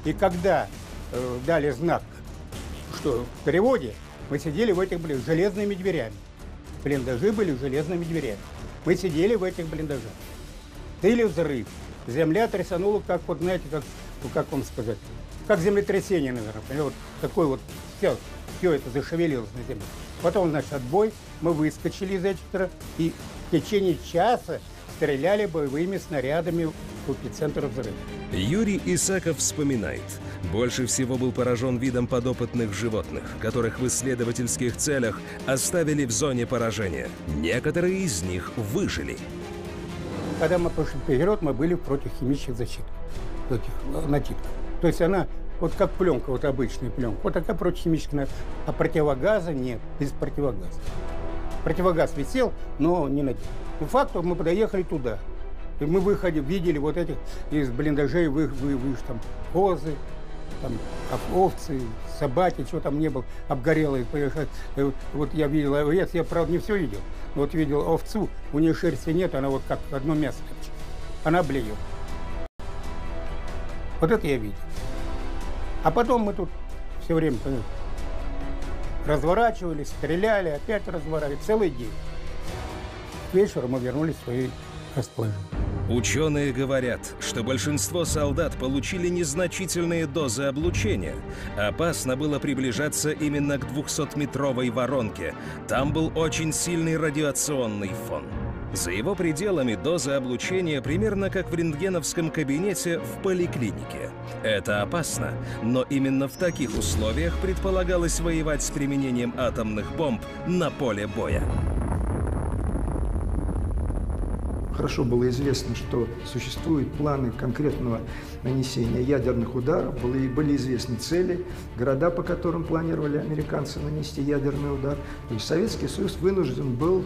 И когда э, дали знак, что в переводе, мы сидели в этих блин, железными дверями. Блиндажи были железными дверями. Мы сидели в этих блиндажах. Или взрыв. Земля трясанула, как вот, знаете, как, ну, как вам сказать, как землетрясение, наверное. Вот такой вот, все, все это зашевелилось на земле. Потом, значит, отбой, мы выскочили из этих и в течение часа стреляли боевыми снарядами в эпицентр взрыва. Юрий Исаков вспоминает. Больше всего был поражен видом подопытных животных, которых в исследовательских целях оставили в зоне поражения. Некоторые из них выжили. Когда мы пошли вперед, мы были против химических защит, таких э, накидков. То есть она вот как пленка, вот обычная пленка. Вот такая противохимическая. А противогаза нет, без противогаза. Противогаз висел, но не надел. По факту мы подоехали туда. И мы выходили, видели вот этих из блиндажей, вы, вы, вы, там, козы, там овцы, собаки, что там не было, обгорелые. Вот я видел овец, я, правда, не все видел. Но вот видел овцу, у нее шерсти нет, она вот как одно мясо. Она блеет. Вот это я видел. А потом мы тут все время разворачивались, стреляли, опять разворачивали, целый день. К вечеру мы вернулись в свои расположения. Ученые говорят, что большинство солдат получили незначительные дозы облучения. Опасно было приближаться именно к 200-метровой воронке. Там был очень сильный радиационный фон. За его пределами доза облучения примерно как в рентгеновском кабинете в поликлинике. Это опасно, но именно в таких условиях предполагалось воевать с применением атомных бомб на поле боя. Хорошо было известно, что существуют планы конкретного нанесения ядерных ударов, были, были известны цели, города, по которым планировали американцы нанести ядерный удар. То есть Советский Союз вынужден был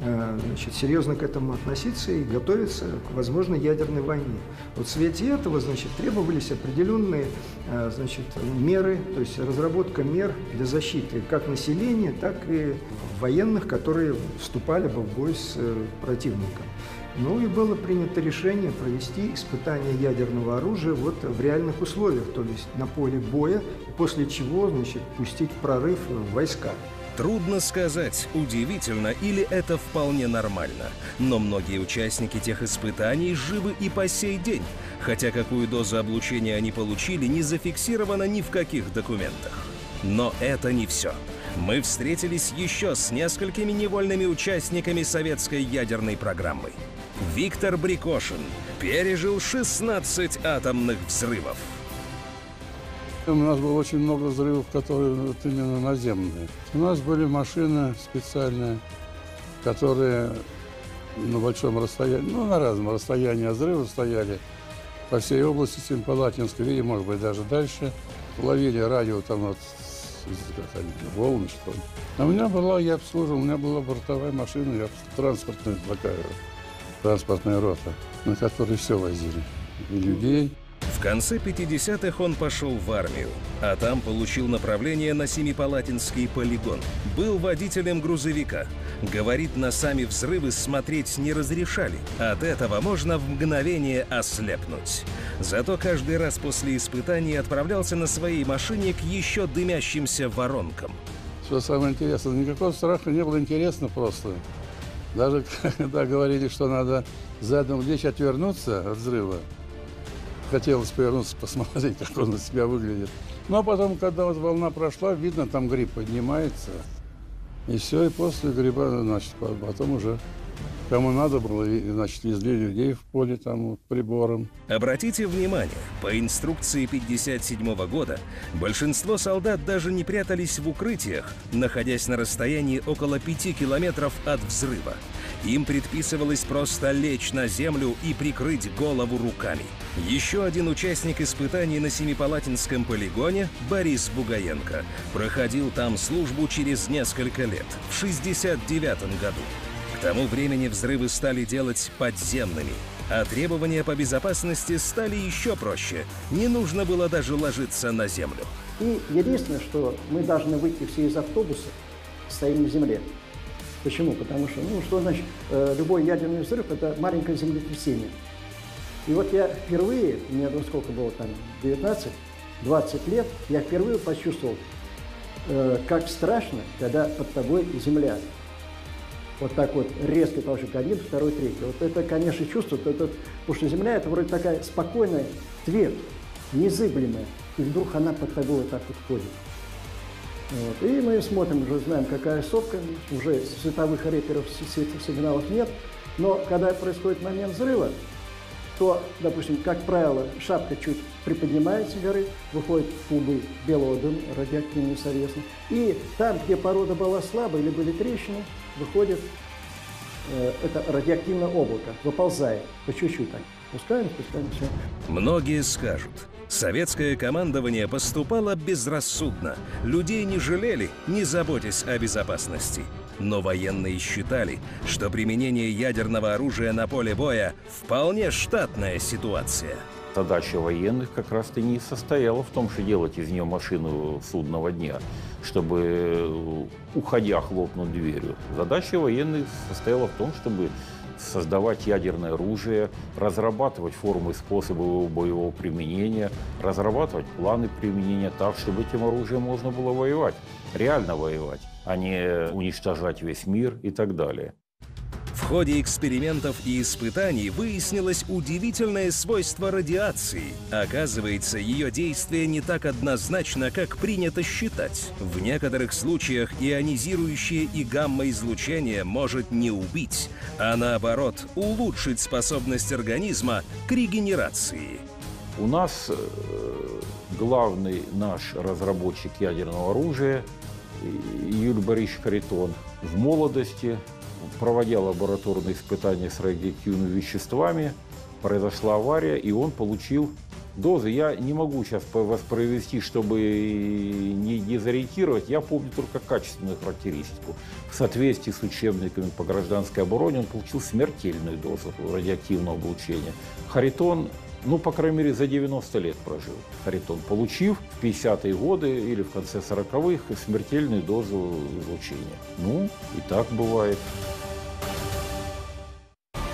значит, серьезно к этому относиться и готовиться к возможной ядерной войне. Вот в свете этого значит, требовались определенные э, значит, меры, то есть разработка мер для защиты как населения, так и военных, которые вступали бы в бой с э, противником. Ну и было принято решение провести испытание ядерного оружия вот в реальных условиях, то есть на поле боя, после чего, значит, пустить прорыв в войска. Трудно сказать, удивительно или это вполне нормально. Но многие участники тех испытаний живы и по сей день, хотя какую дозу облучения они получили, не зафиксировано ни в каких документах. Но это не все. Мы встретились еще с несколькими невольными участниками советской ядерной программы. Виктор Брикошин пережил 16 атомных взрывов. У нас было очень много взрывов, которые вот именно наземные. У нас были машины специальные, которые на большом расстоянии, ну, на разном расстоянии от взрыва стояли по всей области Семипалатинской, или, может быть, даже дальше. Ловили радио там вот волны, что ли. А у меня была, я обслуживал, у меня была бортовая машина, я транспортная такая транспортная рота, на которой все возили. И людей. В конце 50-х он пошел в армию, а там получил направление на Семипалатинский полигон. Был водителем грузовика. Говорит, на сами взрывы смотреть не разрешали. От этого можно в мгновение ослепнуть. Зато каждый раз после испытаний отправлялся на своей машине к еще дымящимся воронкам. Что самое интересное, никакого страха не было интересно просто. Даже [laughs] когда говорили, что надо задом лечь отвернуться от взрыва, хотелось повернуться, посмотреть, [laughs] как он на себя выглядит. Ну, а потом, когда вот волна прошла, видно, там гриб поднимается. И все, и после гриба, значит, потом уже Кому надо было, значит, везли людей в поле там вот, прибором. Обратите внимание, по инструкции 57 года большинство солдат даже не прятались в укрытиях, находясь на расстоянии около 5 километров от взрыва. Им предписывалось просто лечь на землю и прикрыть голову руками. Еще один участник испытаний на Семипалатинском полигоне, Борис Бугаенко, проходил там службу через несколько лет, в 69 году. К тому времени взрывы стали делать подземными, а требования по безопасности стали еще проще. Не нужно было даже ложиться на землю. И единственное, что мы должны выйти все из автобуса, стоим на земле. Почему? Потому что, ну, что значит, э, любой ядерный взрыв – это маленькое землетрясение. И вот я впервые, мне ну, сколько было там, 19, 20 лет, я впервые почувствовал, э, как страшно, когда под тобой земля вот так вот резкий толчок, один, второй, третий. Вот это, конечно, чувство, это, потому что Земля это вроде такая спокойная, твердь, незыблемая, и вдруг она под тобой вот так вот ходит. Вот. И мы смотрим, уже знаем, какая сопка, уже световых реперов, сигналов нет, но когда происходит момент взрыва, то, допустим, как правило, шапка чуть приподнимается горы, выходят клубы белого дыма, радиоактивный, соответственно. И там, где порода была слабая или были трещины, выходит э, это радиоактивное облако, выползает по чуть-чуть так. Пускаем, пускаем, все. Многие скажут, советское командование поступало безрассудно. Людей не жалели, не заботясь о безопасности. Но военные считали, что применение ядерного оружия на поле боя – вполне штатная ситуация. Задача военных как раз-то не состояла в том, что делать из нее машину судного дня, чтобы, уходя, хлопнуть дверью. Задача военных состояла в том, чтобы создавать ядерное оружие, разрабатывать формы и способы его боевого применения, разрабатывать планы применения так, чтобы этим оружием можно было воевать, реально воевать, а не уничтожать весь мир и так далее. Ходе экспериментов и испытаний выяснилось удивительное свойство радиации. Оказывается, ее действие не так однозначно, как принято считать. В некоторых случаях ионизирующее и гамма-излучение может не убить, а наоборот улучшить способность организма к регенерации. У нас э, главный наш разработчик ядерного оружия Юль Борисович Харитон в молодости проводя лабораторные испытания с радиоактивными веществами, произошла авария, и он получил дозы. Я не могу сейчас воспроизвести, чтобы не дезориентировать. Я помню только качественную характеристику. В соответствии с учебниками по гражданской обороне он получил смертельную дозу радиоактивного облучения. Харитон ну, по крайней мере, за 90 лет прожил Харитон, получив в 50-е годы или в конце 40-х смертельную дозу излучения. Ну, и так бывает.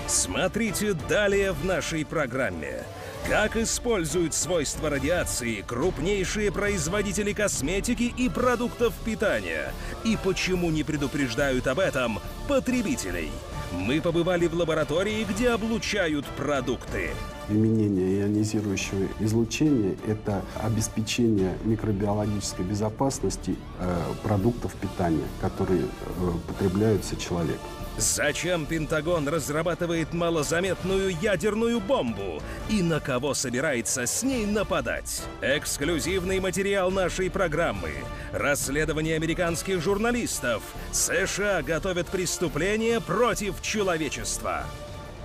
Смотрите далее в нашей программе. Как используют свойства радиации крупнейшие производители косметики и продуктов питания? И почему не предупреждают об этом потребителей? Мы побывали в лаборатории, где облучают продукты. Применение ионизирующего излучения – это обеспечение микробиологической безопасности э, продуктов питания, которые э, потребляются человеком. Зачем Пентагон разрабатывает малозаметную ядерную бомбу? И на кого собирается с ней нападать? Эксклюзивный материал нашей программы. Расследование американских журналистов. США готовят преступление против человечества.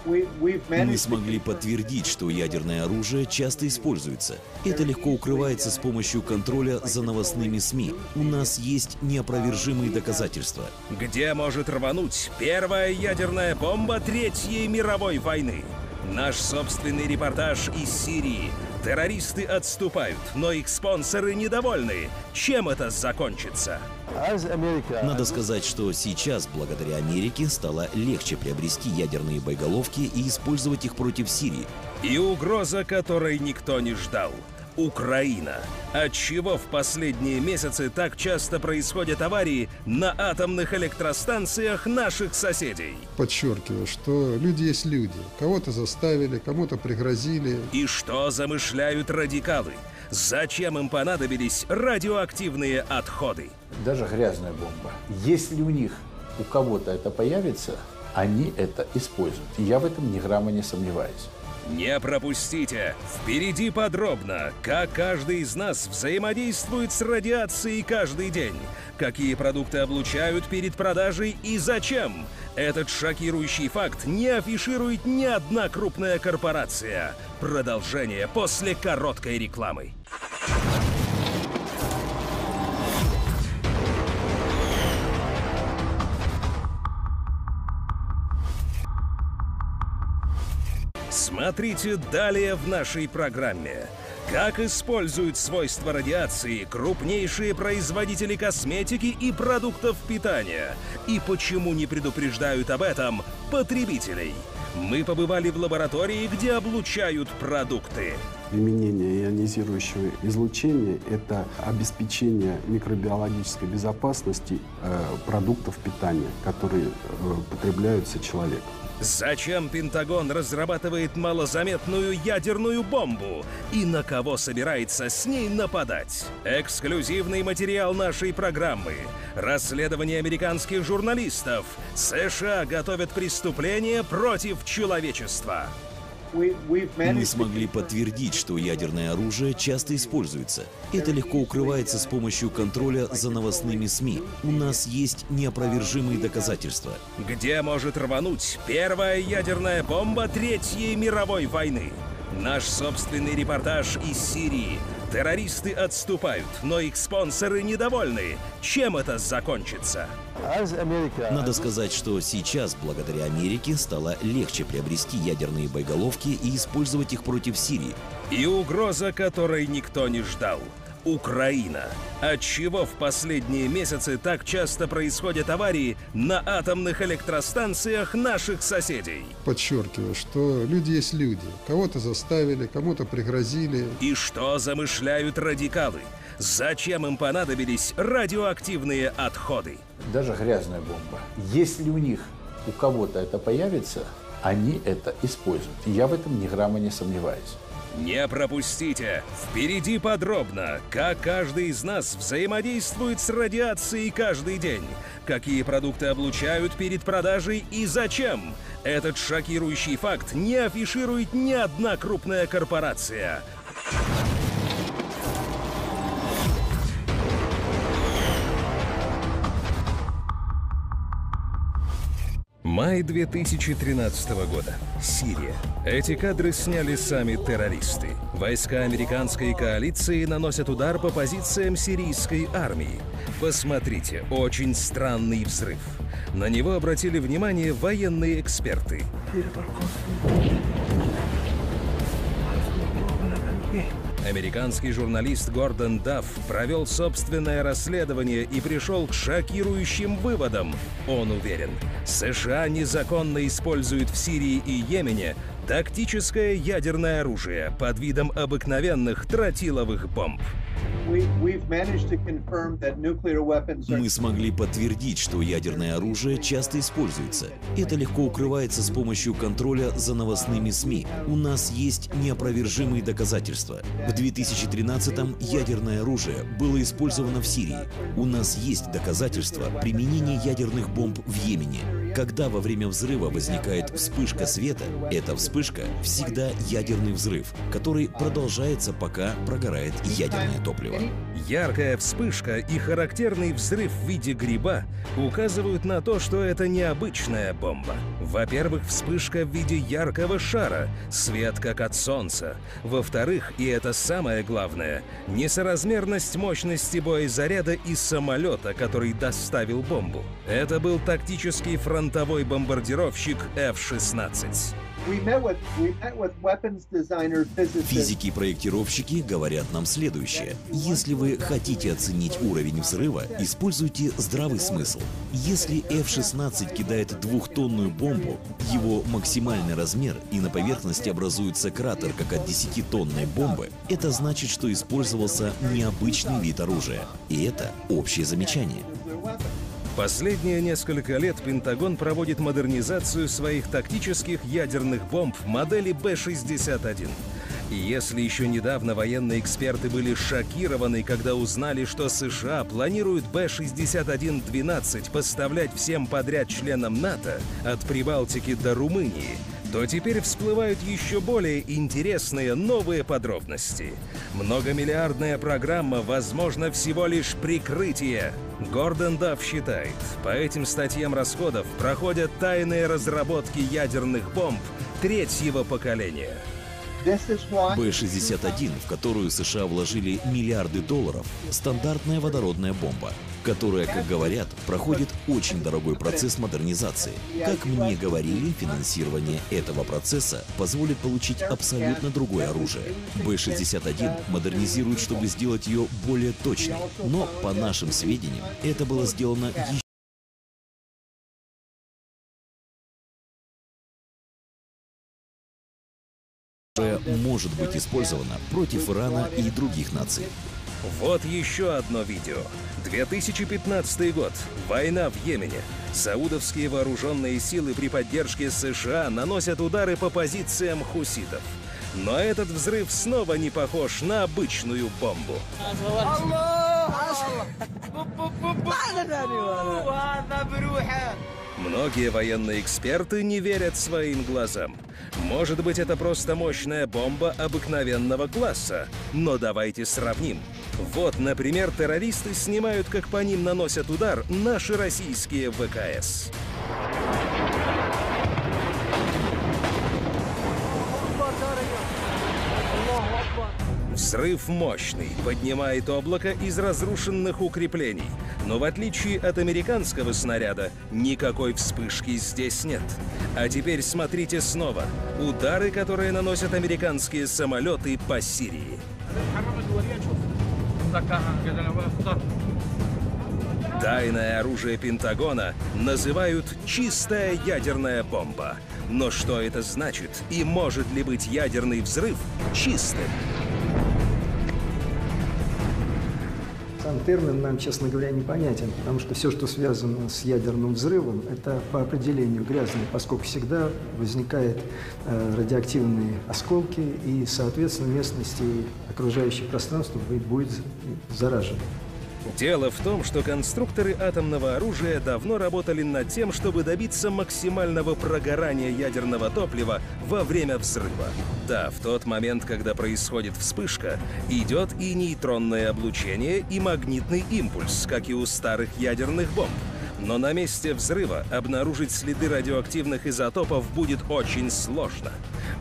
Мы смогли подтвердить, что ядерное оружие часто используется. Это легко укрывается с помощью контроля за новостными СМИ. У нас есть неопровержимые доказательства. Где может рвануть первая ядерная бомба Третьей мировой войны? Наш собственный репортаж из Сирии. Террористы отступают, но их спонсоры недовольны. Чем это закончится? Надо сказать, что сейчас, благодаря Америке, стало легче приобрести ядерные боеголовки и использовать их против Сирии. И угроза, которой никто не ждал. Украина. Отчего в последние месяцы так часто происходят аварии на атомных электростанциях наших соседей? Подчеркиваю, что люди есть люди. Кого-то заставили, кому-то пригрозили. И что замышляют радикалы? Зачем им понадобились радиоактивные отходы? Даже грязная бомба. Если у них, у кого-то это появится, они это используют. И я в этом ни грамма не сомневаюсь. Не пропустите! Впереди подробно, как каждый из нас взаимодействует с радиацией каждый день, какие продукты облучают перед продажей и зачем. Этот шокирующий факт не афиширует ни одна крупная корпорация. Продолжение после короткой рекламы. Смотрите далее в нашей программе. Как используют свойства радиации крупнейшие производители косметики и продуктов питания? И почему не предупреждают об этом потребителей? Мы побывали в лаборатории, где облучают продукты. Применение ионизирующего излучения – это обеспечение микробиологической безопасности э, продуктов питания, которые э, потребляются человеком. Зачем Пентагон разрабатывает малозаметную ядерную бомбу? И на кого собирается с ней нападать? Эксклюзивный материал нашей программы. Расследование американских журналистов. США готовят преступление против человечества. Мы смогли подтвердить, что ядерное оружие часто используется. Это легко укрывается с помощью контроля за новостными СМИ. У нас есть неопровержимые доказательства. Где может рвануть первая ядерная бомба Третьей мировой войны? Наш собственный репортаж из Сирии. Террористы отступают, но их спонсоры недовольны. Чем это закончится? Надо сказать, что сейчас, благодаря Америке, стало легче приобрести ядерные боеголовки и использовать их против Сирии. И угроза, которой никто не ждал. Украина. Отчего в последние месяцы так часто происходят аварии на атомных электростанциях наших соседей? Подчеркиваю, что люди есть люди. Кого-то заставили, кому-то пригрозили. И что замышляют радикалы? Зачем им понадобились радиоактивные отходы? Даже грязная бомба. Если у них, у кого-то это появится, они это используют. Я в этом ни грамма не сомневаюсь. Не пропустите! Впереди подробно, как каждый из нас взаимодействует с радиацией каждый день, какие продукты облучают перед продажей и зачем. Этот шокирующий факт не афиширует ни одна крупная корпорация. Май 2013 года. Сирия. Эти кадры сняли сами террористы. Войска американской коалиции наносят удар по позициям сирийской армии. Посмотрите, очень странный взрыв. На него обратили внимание военные эксперты. Американский журналист Гордон Дафф провел собственное расследование и пришел к шокирующим выводам. Он уверен, США незаконно используют в Сирии и Йемене тактическое ядерное оружие под видом обыкновенных тротиловых бомб. Мы смогли подтвердить, что ядерное оружие часто используется. Это легко укрывается с помощью контроля за новостными СМИ. У нас есть неопровержимые доказательства. В 2013-м ядерное оружие было использовано в Сирии. У нас есть доказательства применения ядерных бомб в Йемене. Когда во время взрыва возникает вспышка света, эта вспышка всегда ядерный взрыв, который продолжается, пока прогорает ядерное топливо. Яркая вспышка и характерный взрыв в виде гриба указывают на то, что это необычная бомба. Во-первых, вспышка в виде яркого шара, свет как от солнца. Во-вторых, и это самое главное, несоразмерность мощности боезаряда и самолета, который доставил бомбу. Это был тактический фронтовой бомбардировщик F-16. Физики-проектировщики говорят нам следующее. Если вы хотите оценить уровень взрыва, используйте здравый смысл. Если F-16 кидает двухтонную бомбу, его максимальный размер и на поверхности образуется кратер, как от 10-тонной бомбы, это значит, что использовался необычный вид оружия. И это общее замечание. Последние несколько лет Пентагон проводит модернизацию своих тактических ядерных бомб модели Б-61. И если еще недавно военные эксперты были шокированы, когда узнали, что США планируют Б-61-12 поставлять всем подряд членам НАТО, от Прибалтики до Румынии, то теперь всплывают еще более интересные новые подробности. Многомиллиардная программа, возможно, всего лишь прикрытие. Гордон Дафф считает, по этим статьям расходов проходят тайные разработки ядерных бомб третьего поколения. Б-61, в которую США вложили миллиарды долларов, стандартная водородная бомба, которая, как говорят, проходит очень дорогой процесс модернизации. Как мне говорили, финансирование этого процесса позволит получить абсолютно другое оружие. Б-61 модернизируют, чтобы сделать ее более точной, но, по нашим сведениям, это было сделано еще может быть использована против Ирана и других наций. Вот еще одно видео. 2015 год. Война в Йемене. Саудовские вооруженные силы при поддержке США наносят удары по позициям хуситов. Но этот взрыв снова не похож на обычную бомбу. Многие военные эксперты не верят своим глазам. Может быть, это просто мощная бомба обыкновенного класса. Но давайте сравним. Вот, например, террористы снимают, как по ним наносят удар наши российские ВКС. Взрыв мощный, поднимает облако из разрушенных укреплений. Но в отличие от американского снаряда, никакой вспышки здесь нет. А теперь смотрите снова. Удары, которые наносят американские самолеты по Сирии. Тайное оружие Пентагона называют «чистая ядерная бомба». Но что это значит и может ли быть ядерный взрыв чистым? Сам термин нам, честно говоря, непонятен, потому что все, что связано с ядерным взрывом, это по определению грязно, поскольку всегда возникают э, радиоактивные осколки, и, соответственно, местности и окружающее пространство будет заражено. Дело в том, что конструкторы атомного оружия давно работали над тем, чтобы добиться максимального прогорания ядерного топлива во время взрыва. Да, в тот момент, когда происходит вспышка, идет и нейтронное облучение, и магнитный импульс, как и у старых ядерных бомб. Но на месте взрыва обнаружить следы радиоактивных изотопов будет очень сложно.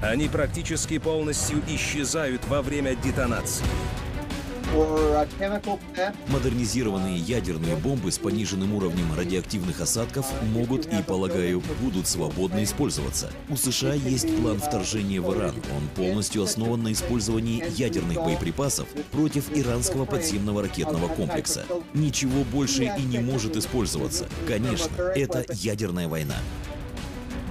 Они практически полностью исчезают во время детонации. Модернизированные ядерные бомбы с пониженным уровнем радиоактивных осадков могут и, полагаю, будут свободно использоваться. У США есть план вторжения в Иран. Он полностью основан на использовании ядерных боеприпасов против иранского подземного ракетного комплекса. Ничего больше и не может использоваться. Конечно, это ядерная война.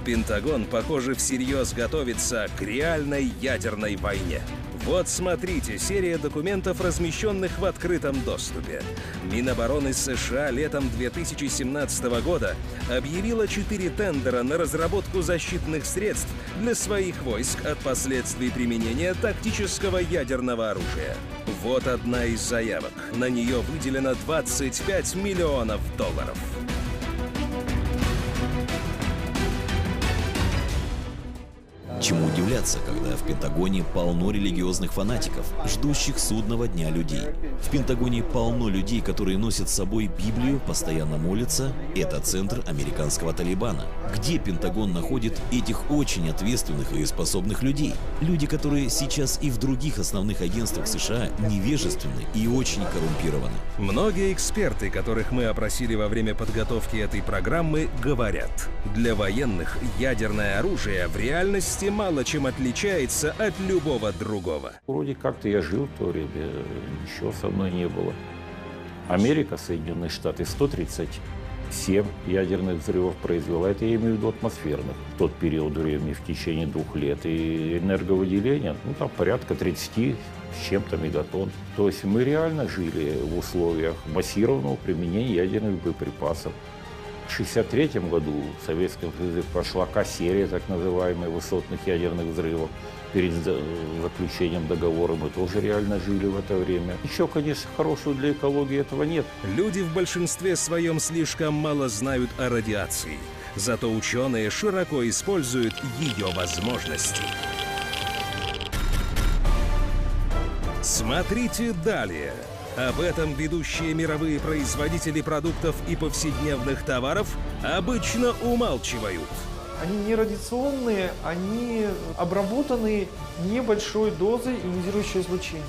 Пентагон, похоже, всерьез готовится к реальной ядерной войне. Вот смотрите, серия документов, размещенных в открытом доступе. Минобороны США летом 2017 года объявила четыре тендера на разработку защитных средств для своих войск от последствий применения тактического ядерного оружия. Вот одна из заявок. На нее выделено 25 миллионов долларов. Чему удивляться, когда в Пентагоне полно религиозных фанатиков, ждущих судного дня людей. В Пентагоне полно людей, которые носят с собой Библию, постоянно молятся. Это центр американского Талибана. Где Пентагон находит этих очень ответственных и способных людей? Люди, которые сейчас и в других основных агентствах США невежественны и очень коррумпированы. Многие эксперты, которых мы опросили во время подготовки этой программы, говорят, для военных ядерное оружие в реальности мало чем отличается от любого другого. Вроде как-то я жил в то время, ничего со мной не было. Америка, Соединенные Штаты, 137 ядерных взрывов произвела. Это я имею в виду атмосферных. В тот период времени, в течение двух лет. И энерговыделение, ну, там порядка 30 с чем-то мегатон. То есть мы реально жили в условиях массированного применения ядерных боеприпасов. В 1963 году в Советском Союзе прошла К-серия, так называемая, высотных ядерных взрывов. Перед заключением договора мы тоже реально жили в это время. Еще, конечно, хорошего для экологии этого нет. Люди в большинстве своем слишком мало знают о радиации. Зато ученые широко используют ее возможности. Смотрите далее. Об этом ведущие мировые производители продуктов и повседневных товаров обычно умалчивают. Они не радиационные, они обработаны небольшой дозой ионизирующего излучения.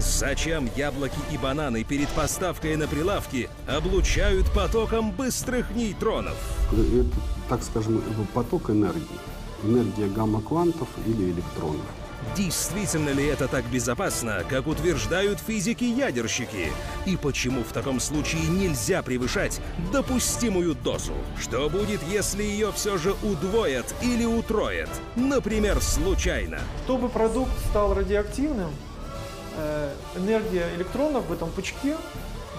Зачем яблоки и бананы перед поставкой на прилавки облучают потоком быстрых нейтронов? Это, так скажем, поток энергии. Энергия гамма-квантов или электронов. Действительно ли это так безопасно, как утверждают физики-ядерщики? И почему в таком случае нельзя превышать допустимую дозу? Что будет, если ее все же удвоят или утроят? Например, случайно. Чтобы продукт стал радиоактивным, э, энергия электронов в этом пучке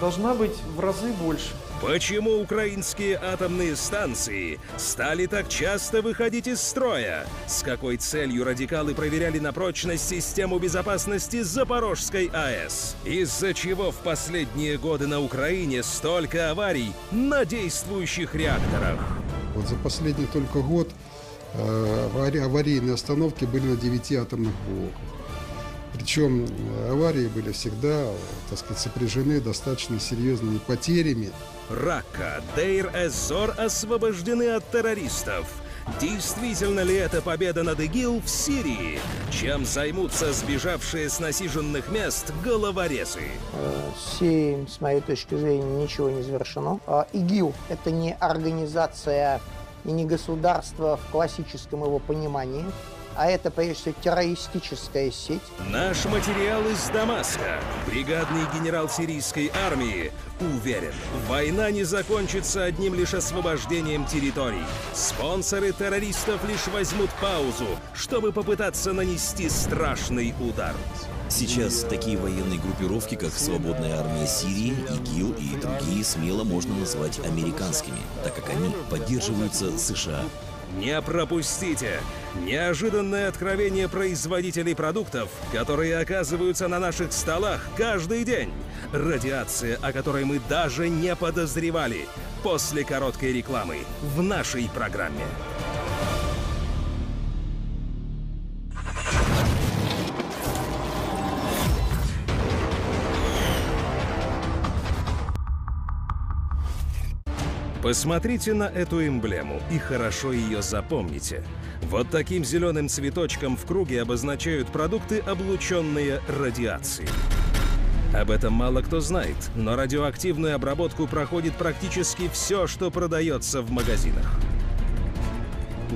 должна быть в разы больше. Почему украинские атомные станции стали так часто выходить из строя? С какой целью радикалы проверяли на прочность систему безопасности Запорожской АЭС? Из-за чего в последние годы на Украине столько аварий на действующих реакторах? Вот за последний только год э, аварийные остановки были на 9 атомных блоках. Причем аварии были всегда, так сказать, сопряжены достаточно серьезными потерями. Ракка, Дейр-эз-Зор освобождены от террористов. Действительно ли это победа над ИГИЛ в Сирии? Чем займутся сбежавшие с насиженных мест головорезы? Сирии, с моей точки зрения, ничего не завершено. А ИГИЛ – это не организация и не государство в классическом его понимании а это, прежде всего, террористическая сеть. Наш материал из Дамаска. Бригадный генерал сирийской армии уверен, война не закончится одним лишь освобождением территорий. Спонсоры террористов лишь возьмут паузу, чтобы попытаться нанести страшный удар. Сейчас такие военные группировки, как Свободная армия Сирии, ИГИЛ и другие, смело можно назвать американскими, так как они поддерживаются США. Не пропустите! Неожиданное откровение производителей продуктов, которые оказываются на наших столах каждый день. Радиация, о которой мы даже не подозревали. После короткой рекламы в нашей программе. Посмотрите на эту эмблему и хорошо ее запомните. Вот таким зеленым цветочком в круге обозначают продукты, облученные радиацией. Об этом мало кто знает, но радиоактивную обработку проходит практически все, что продается в магазинах.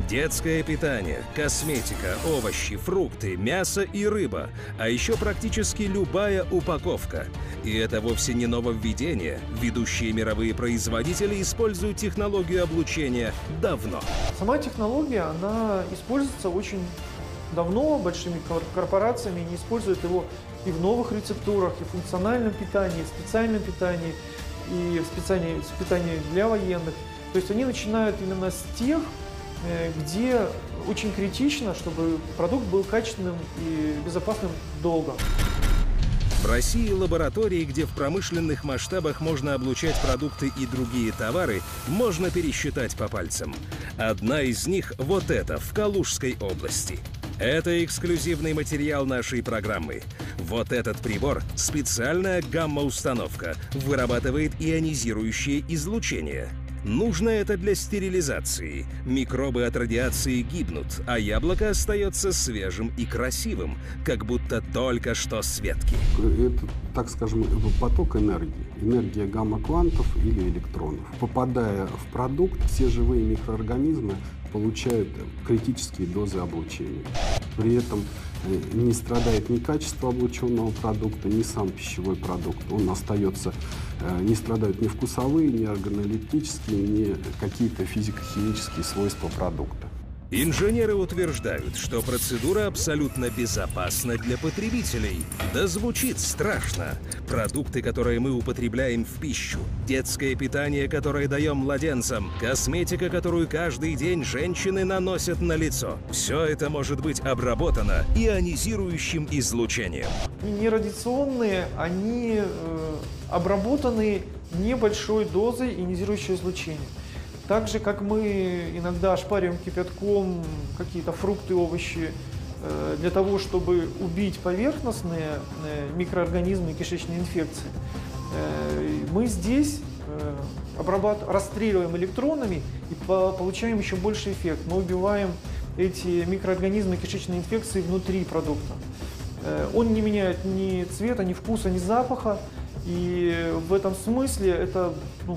Детское питание, косметика, овощи, фрукты, мясо и рыба, а еще практически любая упаковка. И это вовсе не нововведение. Ведущие мировые производители используют технологию облучения давно. Сама технология, она используется очень давно большими корпорациями, они используют его и в новых рецептурах, и в функциональном питании, и в специальном питании, и в специальном питании для военных. То есть они начинают именно с тех где очень критично, чтобы продукт был качественным и безопасным долго. В России лаборатории, где в промышленных масштабах можно облучать продукты и другие товары, можно пересчитать по пальцам. Одна из них вот эта, в Калужской области. Это эксклюзивный материал нашей программы. Вот этот прибор – специальная гамма-установка, вырабатывает ионизирующее излучение – Нужно это для стерилизации. Микробы от радиации гибнут, а яблоко остается свежим и красивым, как будто только что с ветки. Это, так скажем, поток энергии. Энергия гамма-квантов или электронов. Попадая в продукт, все живые микроорганизмы получают критические дозы облучения. При этом э, не страдает ни качество облученного продукта, ни сам пищевой продукт. Он остается, не страдают ни вкусовые, ни органолептические, ни какие-то физико-химические свойства продукта. Инженеры утверждают, что процедура абсолютно безопасна для потребителей. Да звучит страшно. Продукты, которые мы употребляем в пищу, детское питание, которое даем младенцам, косметика, которую каждый день женщины наносят на лицо. Все это может быть обработано ионизирующим излучением. Нерадиационные, они э, обработаны небольшой дозой ионизирующего излучения. Так же, как мы иногда шпариваем кипятком какие-то фрукты, овощи, э, для того, чтобы убить поверхностные э, микроорганизмы и кишечные инфекции, э, мы здесь обрабат... расстреливаем электронами и получаем еще больше эффект. Мы убиваем эти микроорганизмы кишечной инфекции внутри продукта. Он не меняет ни цвета, ни вкуса, ни запаха. И в этом смысле это ну,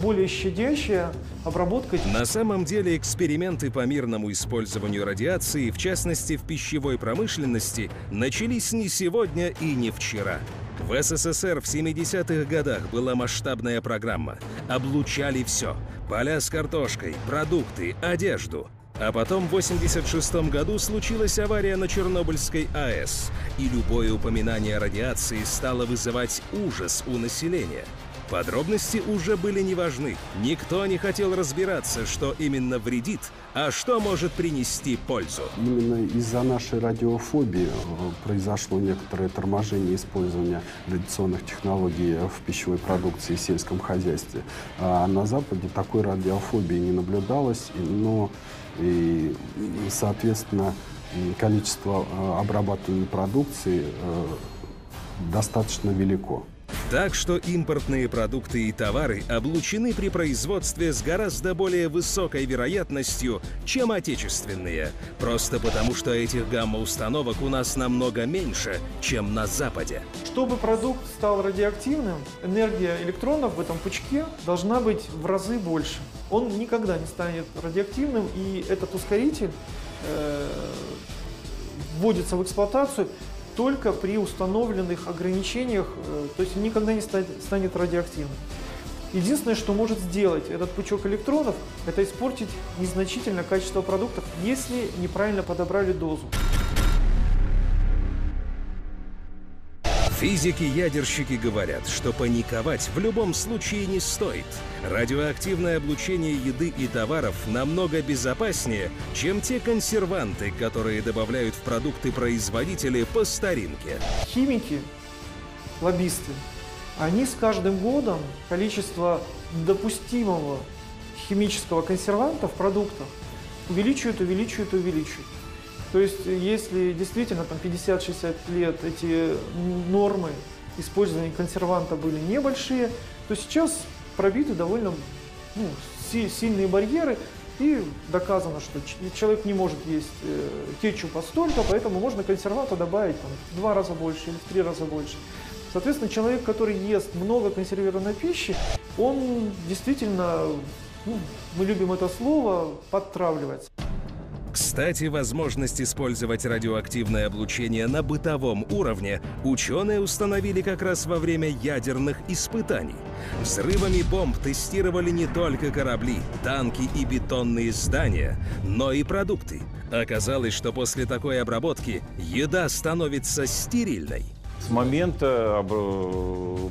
более щадящая обработка. На самом деле эксперименты по мирному использованию радиации, в частности в пищевой промышленности, начались не сегодня и не вчера. В СССР в 70-х годах была масштабная программа. Облучали все. Поля с картошкой, продукты, одежду. А потом в 86 году случилась авария на Чернобыльской АЭС, и любое упоминание радиации стало вызывать ужас у населения. Подробности уже были не важны. Никто не хотел разбираться, что именно вредит, а что может принести пользу. Именно из-за нашей радиофобии э, произошло некоторое торможение использования радиационных технологий в пищевой продукции и сельском хозяйстве. А на Западе такой радиофобии не наблюдалось, но и, соответственно, количество э, обрабатываемой продукции э, достаточно велико. Так что импортные продукты и товары облучены при производстве с гораздо более высокой вероятностью, чем отечественные. Просто потому, что этих гамма-установок у нас намного меньше, чем на Западе. Чтобы продукт стал радиоактивным, энергия электронов в этом пучке должна быть в разы больше. Он никогда не станет радиоактивным, и этот ускоритель э, вводится в эксплуатацию только при установленных ограничениях, э, то есть никогда не станет радиоактивным. Единственное, что может сделать этот пучок электронов, это испортить незначительно качество продуктов, если неправильно подобрали дозу. Физики-ядерщики говорят, что паниковать в любом случае не стоит. Радиоактивное облучение еды и товаров намного безопаснее, чем те консерванты, которые добавляют в продукты производители по старинке. Химики, лоббисты, они с каждым годом количество допустимого химического консерванта в продуктах увеличивают, увеличивают, увеличивают. То есть, если действительно там 50-60 лет эти нормы использования консерванта были небольшие, то сейчас пробиты довольно ну, сильные барьеры, и доказано, что человек не может есть э, кетчупа столько, поэтому можно консерванта добавить там, в два раза больше или в три раза больше. Соответственно, человек, который ест много консервированной пищи, он действительно, ну, мы любим это слово, подтравливается. Кстати, возможность использовать радиоактивное облучение на бытовом уровне ученые установили как раз во время ядерных испытаний. Взрывами бомб тестировали не только корабли, танки и бетонные здания, но и продукты. Оказалось, что после такой обработки еда становится стерильной. С момента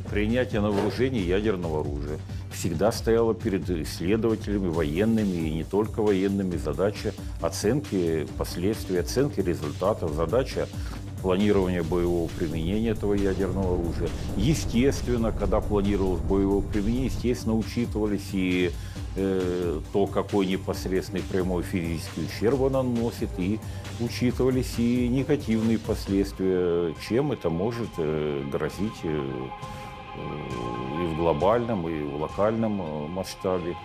принятия на вооружение ядерного оружия всегда стояла перед исследователями, военными и не только военными задача оценки последствий, оценки результатов, задача планирования боевого применения этого ядерного оружия. Естественно, когда планировалось боевое применение, естественно, учитывались и э, то, какой непосредственный прямой физический ущерб оно наносит, и учитывались и негативные последствия, чем это может э, грозить э, и в глобальном, и в локальном э, масштабе.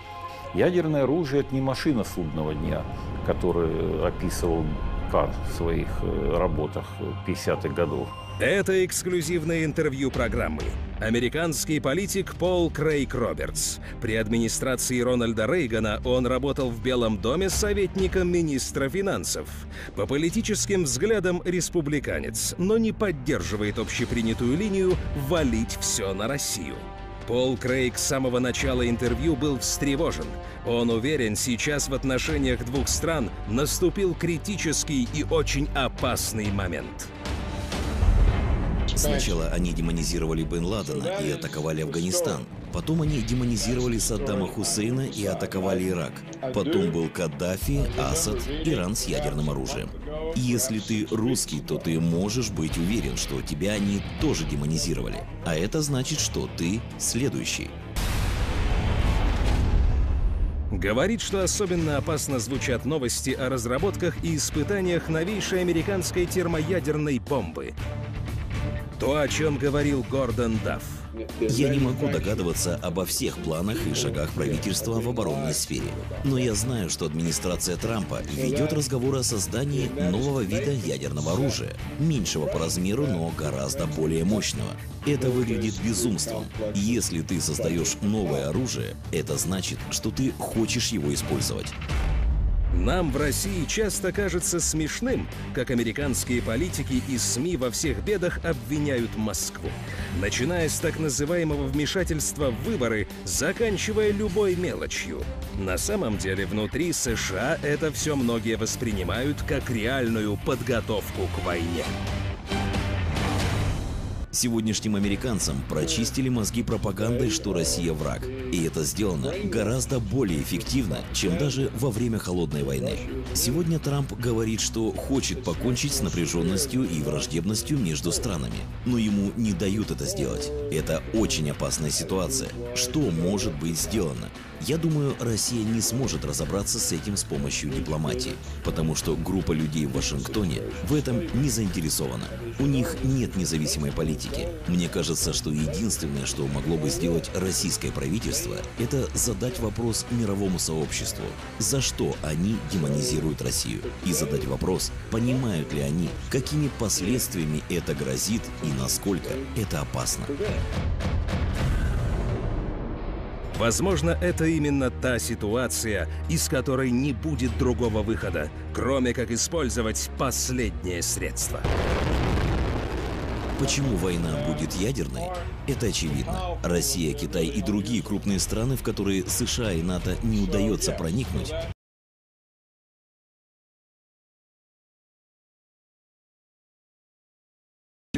Ядерное оружие – это не машина судного дня, которую описывал Кан в своих э, работах 50-х годов. Это эксклюзивное интервью программы. Американский политик Пол Крейг Робертс. При администрации Рональда Рейгана он работал в Белом доме советником министра финансов. По политическим взглядам республиканец, но не поддерживает общепринятую линию «валить все на Россию». Пол Крейг с самого начала интервью был встревожен. Он уверен, сейчас в отношениях двух стран наступил критический и очень опасный момент. Сначала они демонизировали Бен Ладена и атаковали Афганистан. Потом они демонизировали Саддама Хусейна и атаковали Ирак. Потом был Каддафи, Асад, Иран с ядерным оружием. Если ты русский, то ты можешь быть уверен, что тебя они тоже демонизировали. А это значит, что ты следующий. Говорит, что особенно опасно звучат новости о разработках и испытаниях новейшей американской термоядерной бомбы. То, о чем говорил Гордон Дафф. Я не могу догадываться обо всех планах и шагах правительства в оборонной сфере. Но я знаю, что администрация Трампа ведет разговоры о создании нового вида ядерного оружия. Меньшего по размеру, но гораздо более мощного. Это выглядит безумством. Если ты создаешь новое оружие, это значит, что ты хочешь его использовать. Нам в России часто кажется смешным, как американские политики и СМИ во всех бедах обвиняют Москву. Начиная с так называемого вмешательства в выборы, заканчивая любой мелочью. На самом деле внутри США это все многие воспринимают как реальную подготовку к войне. Сегодняшним американцам прочистили мозги пропагандой, что Россия враг. И это сделано гораздо более эффективно, чем даже во время Холодной войны. Сегодня Трамп говорит, что хочет покончить с напряженностью и враждебностью между странами. Но ему не дают это сделать. Это очень опасная ситуация. Что может быть сделано? Я думаю, Россия не сможет разобраться с этим с помощью дипломатии, потому что группа людей в Вашингтоне в этом не заинтересована. У них нет независимой политики. Мне кажется, что единственное, что могло бы сделать российское правительство, это задать вопрос мировому сообществу, за что они демонизируют Россию, и задать вопрос, понимают ли они, какими последствиями это грозит и насколько это опасно. Возможно, это именно та ситуация, из которой не будет другого выхода, кроме как использовать последнее средство. Почему война будет ядерной? Это очевидно. Россия, Китай и другие крупные страны, в которые США и НАТО не удается проникнуть,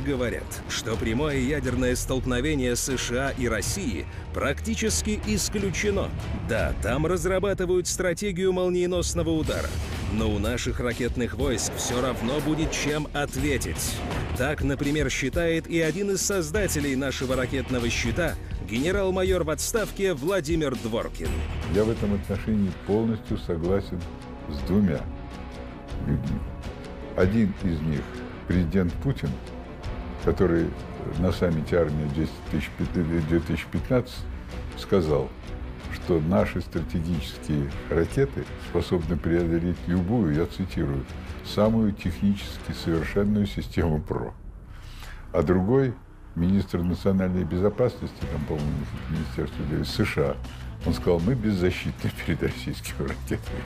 говорят, что прямое ядерное столкновение США и России практически исключено. Да, там разрабатывают стратегию молниеносного удара, но у наших ракетных войск все равно будет чем ответить. Так, например, считает и один из создателей нашего ракетного щита, генерал-майор в отставке Владимир Дворкин. Я в этом отношении полностью согласен с двумя людьми. Один из них, президент Путин, который на саммите армии 2015 сказал, что наши стратегические ракеты способны преодолеть любую, я цитирую, самую технически совершенную систему ПРО. А другой, министр национальной безопасности, там, по-моему, Министерство США, он сказал, мы беззащитны [laughs] перед российскими ракетами.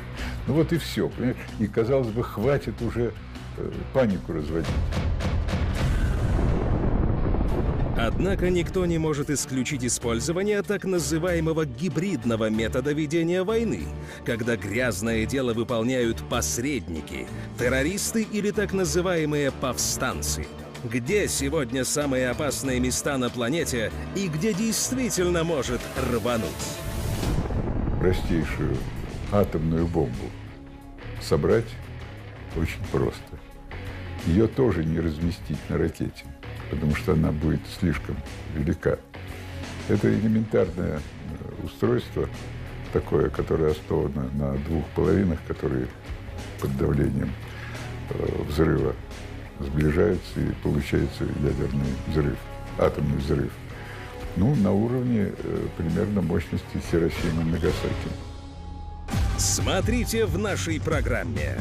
Ну вот и все, понимаешь? И, казалось бы, хватит уже э, панику разводить. Однако никто не может исключить использование так называемого гибридного метода ведения войны, когда грязное дело выполняют посредники, террористы или так называемые повстанцы. Где сегодня самые опасные места на планете и где действительно может рвануть? Простейшую атомную бомбу собрать очень просто. Ее тоже не разместить на ракете потому что она будет слишком велика. Это элементарное э, устройство, такое, которое основано на двух половинах, которые под давлением э, взрыва сближаются и получается ядерный взрыв, атомный взрыв. Ну, на уровне э, примерно мощности Хиросимы и Нагасаки. Смотрите в нашей программе.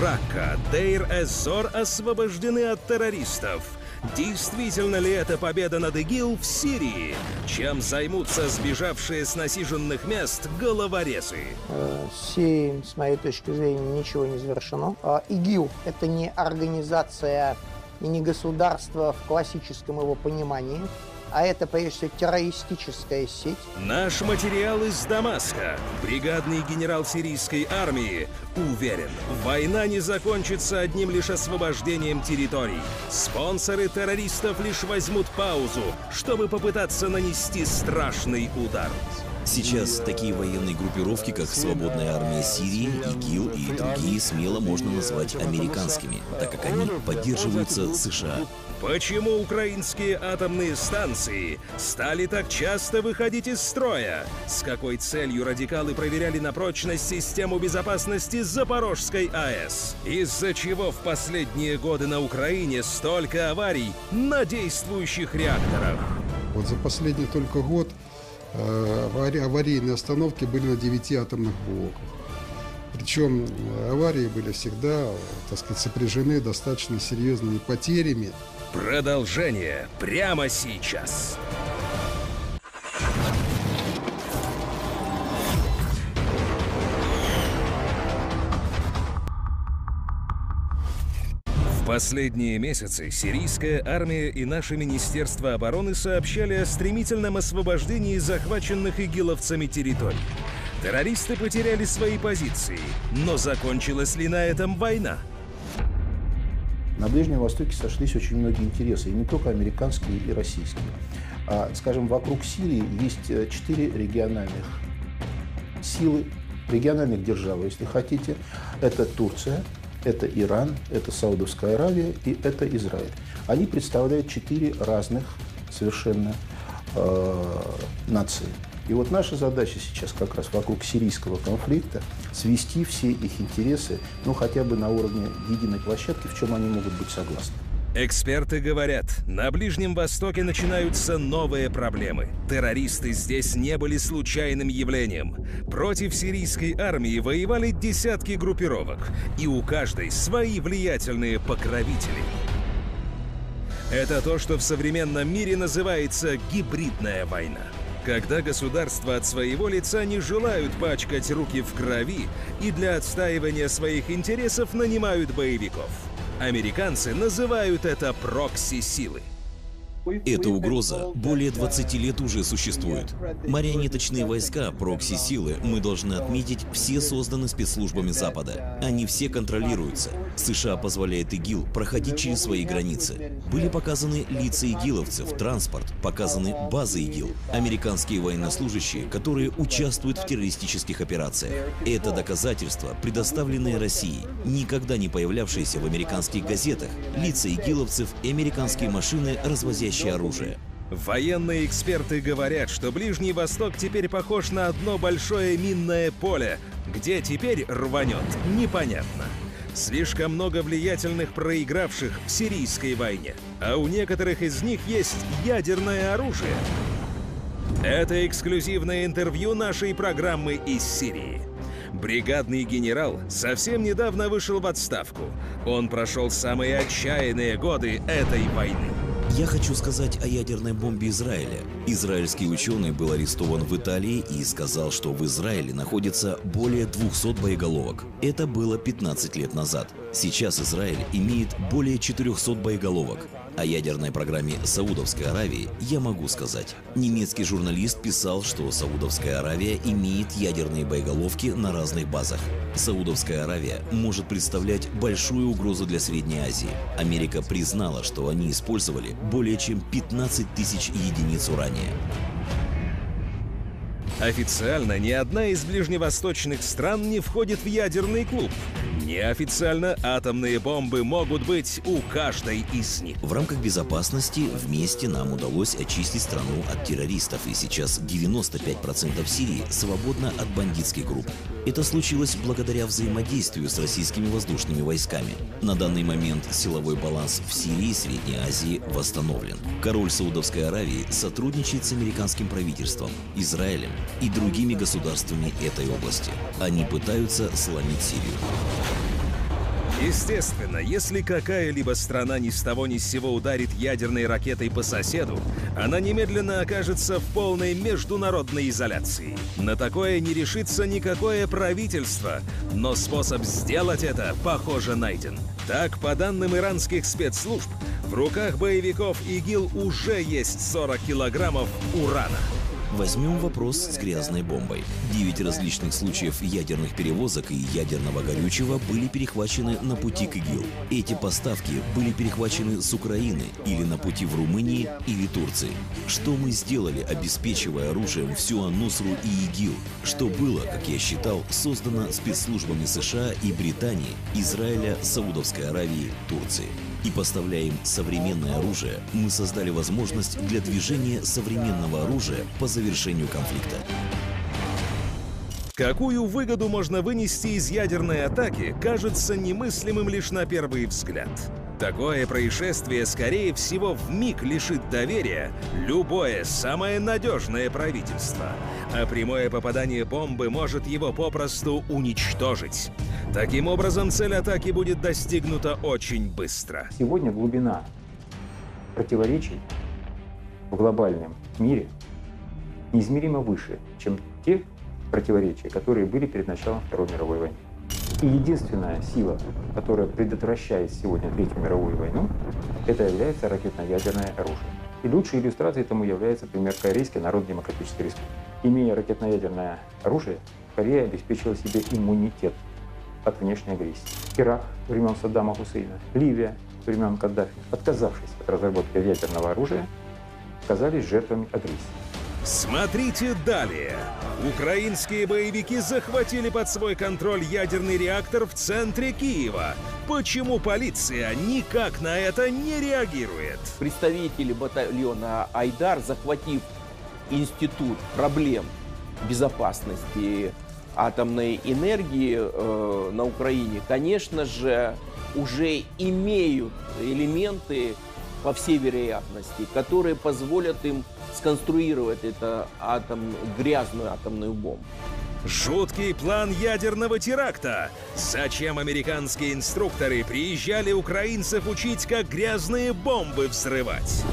Рака, Дейр-эз-Зор освобождены от террористов. Действительно ли это победа над ИГИЛ в Сирии? Чем займутся сбежавшие с насиженных мест головорезы? Сирии, с моей точки зрения, ничего не завершено. А, ИГИЛ – это не организация и не государство в классическом его понимании а это, прежде всего, террористическая сеть. Наш материал из Дамаска. Бригадный генерал сирийской армии уверен, война не закончится одним лишь освобождением территорий. Спонсоры террористов лишь возьмут паузу, чтобы попытаться нанести страшный удар. Сейчас такие военные группировки, как Свободная армия Сирии, ИГИЛ и другие, смело можно назвать американскими, так как они поддерживаются США. Почему украинские атомные станции стали так часто выходить из строя? С какой целью радикалы проверяли на прочность систему безопасности Запорожской АЭС? Из-за чего в последние годы на Украине столько аварий на действующих реакторах? Вот за последний только год аварийные остановки были на 9 атомных блоках. Причем э, аварии были всегда, так сказать, сопряжены достаточно серьезными потерями. Продолжение прямо сейчас. Последние месяцы сирийская армия и наше Министерство обороны сообщали о стремительном освобождении захваченных игиловцами территорий. Террористы потеряли свои позиции, но закончилась ли на этом война? На Ближнем Востоке сошлись очень многие интересы, и не только американские и российские. А, скажем, вокруг Сирии есть э, четыре региональных силы, региональных державы, если хотите. Это Турция, это Иран, это Саудовская Аравия и это Израиль. Они представляют четыре разных совершенно э, нации. И вот наша задача сейчас как раз вокруг сирийского конфликта свести все их интересы, ну хотя бы на уровне единой площадки, в чем они могут быть согласны. Эксперты говорят, на Ближнем Востоке начинаются новые проблемы. Террористы здесь не были случайным явлением. Против сирийской армии воевали десятки группировок, и у каждой свои влиятельные покровители. Это то, что в современном мире называется гибридная война. Когда государства от своего лица не желают пачкать руки в крови и для отстаивания своих интересов нанимают боевиков – Американцы называют это прокси-силы. Эта угроза более 20 лет уже существует. Марионеточные войска, прокси-силы, мы должны отметить, все созданы спецслужбами Запада. Они все контролируются. США позволяет ИГИЛ проходить через свои границы. Были показаны лица игиловцев, транспорт, показаны базы ИГИЛ, американские военнослужащие, которые участвуют в террористических операциях. Это доказательства, предоставленные Россией, никогда не появлявшиеся в американских газетах, лица игиловцев и американские машины, развозящие настоящее оружие. Военные эксперты говорят, что Ближний Восток теперь похож на одно большое минное поле. Где теперь рванет, непонятно. Слишком много влиятельных проигравших в сирийской войне, а у некоторых из них есть ядерное оружие. Это эксклюзивное интервью нашей программы из Сирии. Бригадный генерал совсем недавно вышел в отставку. Он прошел самые отчаянные годы этой войны. Я хочу сказать о ядерной бомбе Израиля. Израильский ученый был арестован в Италии и сказал, что в Израиле находится более 200 боеголовок. Это было 15 лет назад. Сейчас Израиль имеет более 400 боеголовок. О ядерной программе Саудовской Аравии я могу сказать. Немецкий журналист писал, что Саудовская Аравия имеет ядерные боеголовки на разных базах. Саудовская Аравия может представлять большую угрозу для Средней Азии. Америка признала, что они использовали более чем 15 тысяч единиц урания. Официально ни одна из ближневосточных стран не входит в ядерный клуб. Неофициально атомные бомбы могут быть у каждой из них. В рамках безопасности вместе нам удалось очистить страну от террористов, и сейчас 95% Сирии свободно от бандитских групп. Это случилось благодаря взаимодействию с российскими воздушными войсками. На данный момент силовой баланс в Сирии и Средней Азии восстановлен. Король Саудовской Аравии сотрудничает с американским правительством, Израилем и другими государствами этой области. Они пытаются сломить Сирию. Естественно, если какая-либо страна ни с того ни с сего ударит ядерной ракетой по соседу, она немедленно окажется в полной международной изоляции. На такое не решится никакое правительство, но способ сделать это, похоже, найден. Так, по данным иранских спецслужб, в руках боевиков ИГИЛ уже есть 40 килограммов урана. Возьмем вопрос с грязной бомбой. Девять различных случаев ядерных перевозок и ядерного горючего были перехвачены на пути к ИГИЛ. Эти поставки были перехвачены с Украины или на пути в Румынии или Турции. Что мы сделали, обеспечивая оружием всю Анусру и ИГИЛ? Что было, как я считал, создано спецслужбами США и Британии, Израиля, Саудовской Аравии, Турции и поставляя им современное оружие, мы создали возможность для движения современного оружия по завершению конфликта. Какую выгоду можно вынести из ядерной атаки, кажется немыслимым лишь на первый взгляд. Такое происшествие, скорее всего, в миг лишит доверия любое самое надежное правительство, а прямое попадание бомбы может его попросту уничтожить. Таким образом, цель атаки будет достигнута очень быстро. Сегодня глубина противоречий в глобальном мире неизмеримо выше, чем те противоречия, которые были перед началом Второй мировой войны. И единственная сила, которая предотвращает сегодня Третью мировую войну, это является ракетно-ядерное оружие. И лучшей иллюстрацией этому является пример Корейской Народно-Демократической Республики. Имея ракетно-ядерное оружие, Корея обеспечила себе иммунитет от внешней агрессии. Ирак времен Саддама Хусейна, Ливия времен Каддафи, отказавшись от разработки ядерного оружия, оказались жертвами агрессии. Смотрите далее. Украинские боевики захватили под свой контроль ядерный реактор в центре Киева. Почему полиция никак на это не реагирует? Представители батальона «Айдар», захватив институт проблем безопасности атомной энергии э, на Украине, конечно же, уже имеют элементы, по всей вероятности, которые позволят им сконструировать это атом, грязную атомную бомбу. Жуткий план ядерного теракта. Зачем американские инструкторы приезжали украинцев учить, как грязные бомбы взрывать?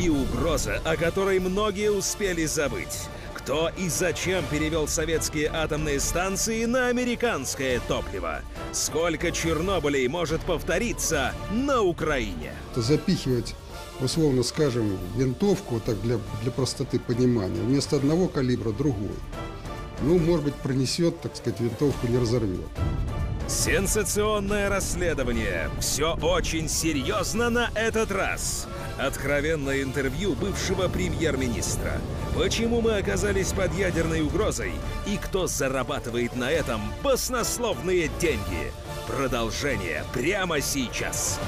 И угроза, о которой многие успели забыть. Кто и зачем перевел советские атомные станции на американское топливо? Сколько Чернобылей может повториться на Украине? Запихивать условно скажем, винтовку, так для, для простоты понимания, вместо одного калибра другой. Ну, может быть, пронесет, так сказать, винтовку не разорвет. Сенсационное расследование. Все очень серьезно на этот раз. Откровенное интервью бывшего премьер-министра. Почему мы оказались под ядерной угрозой и кто зарабатывает на этом баснословные деньги? Продолжение прямо сейчас.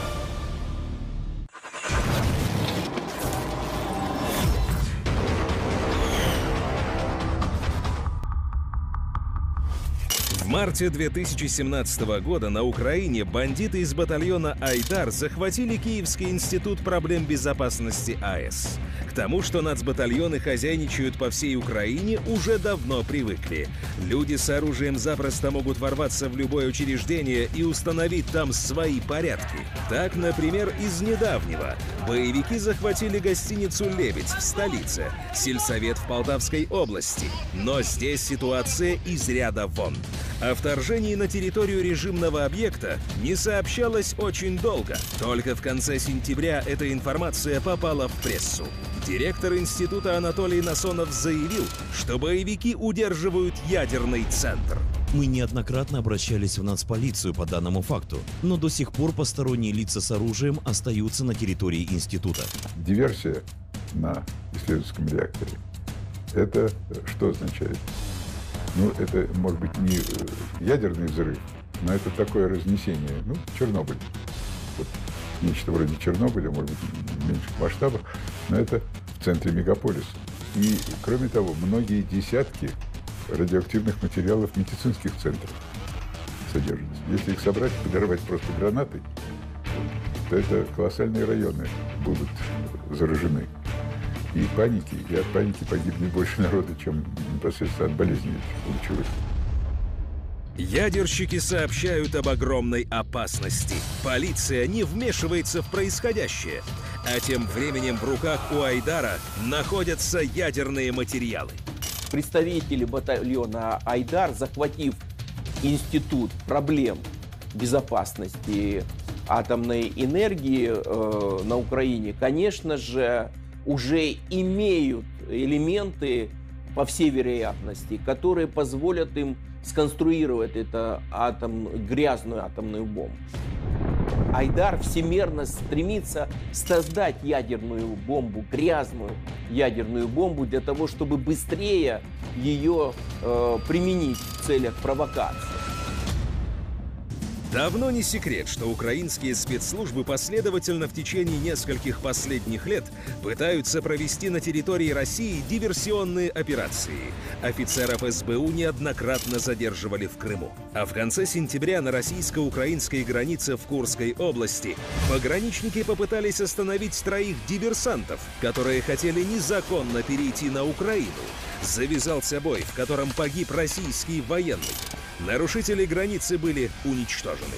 Марте 2017 года на Украине бандиты из батальона «Айдар» захватили Киевский институт проблем безопасности АЭС. К тому, что нацбатальоны хозяйничают по всей Украине, уже давно привыкли. Люди с оружием запросто могут ворваться в любое учреждение и установить там свои порядки. Так, например, из недавнего. Боевики захватили гостиницу «Лебедь» в столице, сельсовет в Полтавской области. Но здесь ситуация из ряда вон. О вторжении на территорию режимного объекта не сообщалось очень долго. Только в конце сентября эта информация попала в прессу. Директор института Анатолий Насонов заявил, что боевики удерживают ядерный центр. Мы неоднократно обращались в нацполицию по данному факту, но до сих пор посторонние лица с оружием остаются на территории института. Диверсия на исследовательском реакторе. Это что означает? Ну, это может быть не э, ядерный взрыв, но это такое разнесение. Ну, Чернобыль. Вот нечто вроде Чернобыля, может быть, в меньших масштабах, но это в центре мегаполиса. И, кроме того, многие десятки радиоактивных материалов в медицинских центрах содержатся. Если их собрать, подорвать просто гранатой, то это колоссальные районы будут заражены и паники, и от паники погибнет больше народа, чем непосредственно от болезней лучевых. Ядерщики сообщают об огромной опасности. Полиция не вмешивается в происходящее. А тем временем в руках у Айдара находятся ядерные материалы. Представители батальона Айдар, захватив институт проблем безопасности атомной энергии э, на Украине, конечно же, уже имеют элементы, по всей вероятности, которые позволят им сконструировать это атом, грязную атомную бомбу. Айдар всемерно стремится создать ядерную бомбу, грязную ядерную бомбу для того, чтобы быстрее ее э, применить в целях провокации. Давно не секрет, что украинские спецслужбы последовательно в течение нескольких последних лет пытаются провести на территории России диверсионные операции. Офицеров СБУ неоднократно задерживали в Крыму. А в конце сентября на российско-украинской границе в Курской области пограничники попытались остановить троих диверсантов, которые хотели незаконно перейти на Украину. Завязался бой, в котором погиб российский военный. Нарушители границы были уничтожены.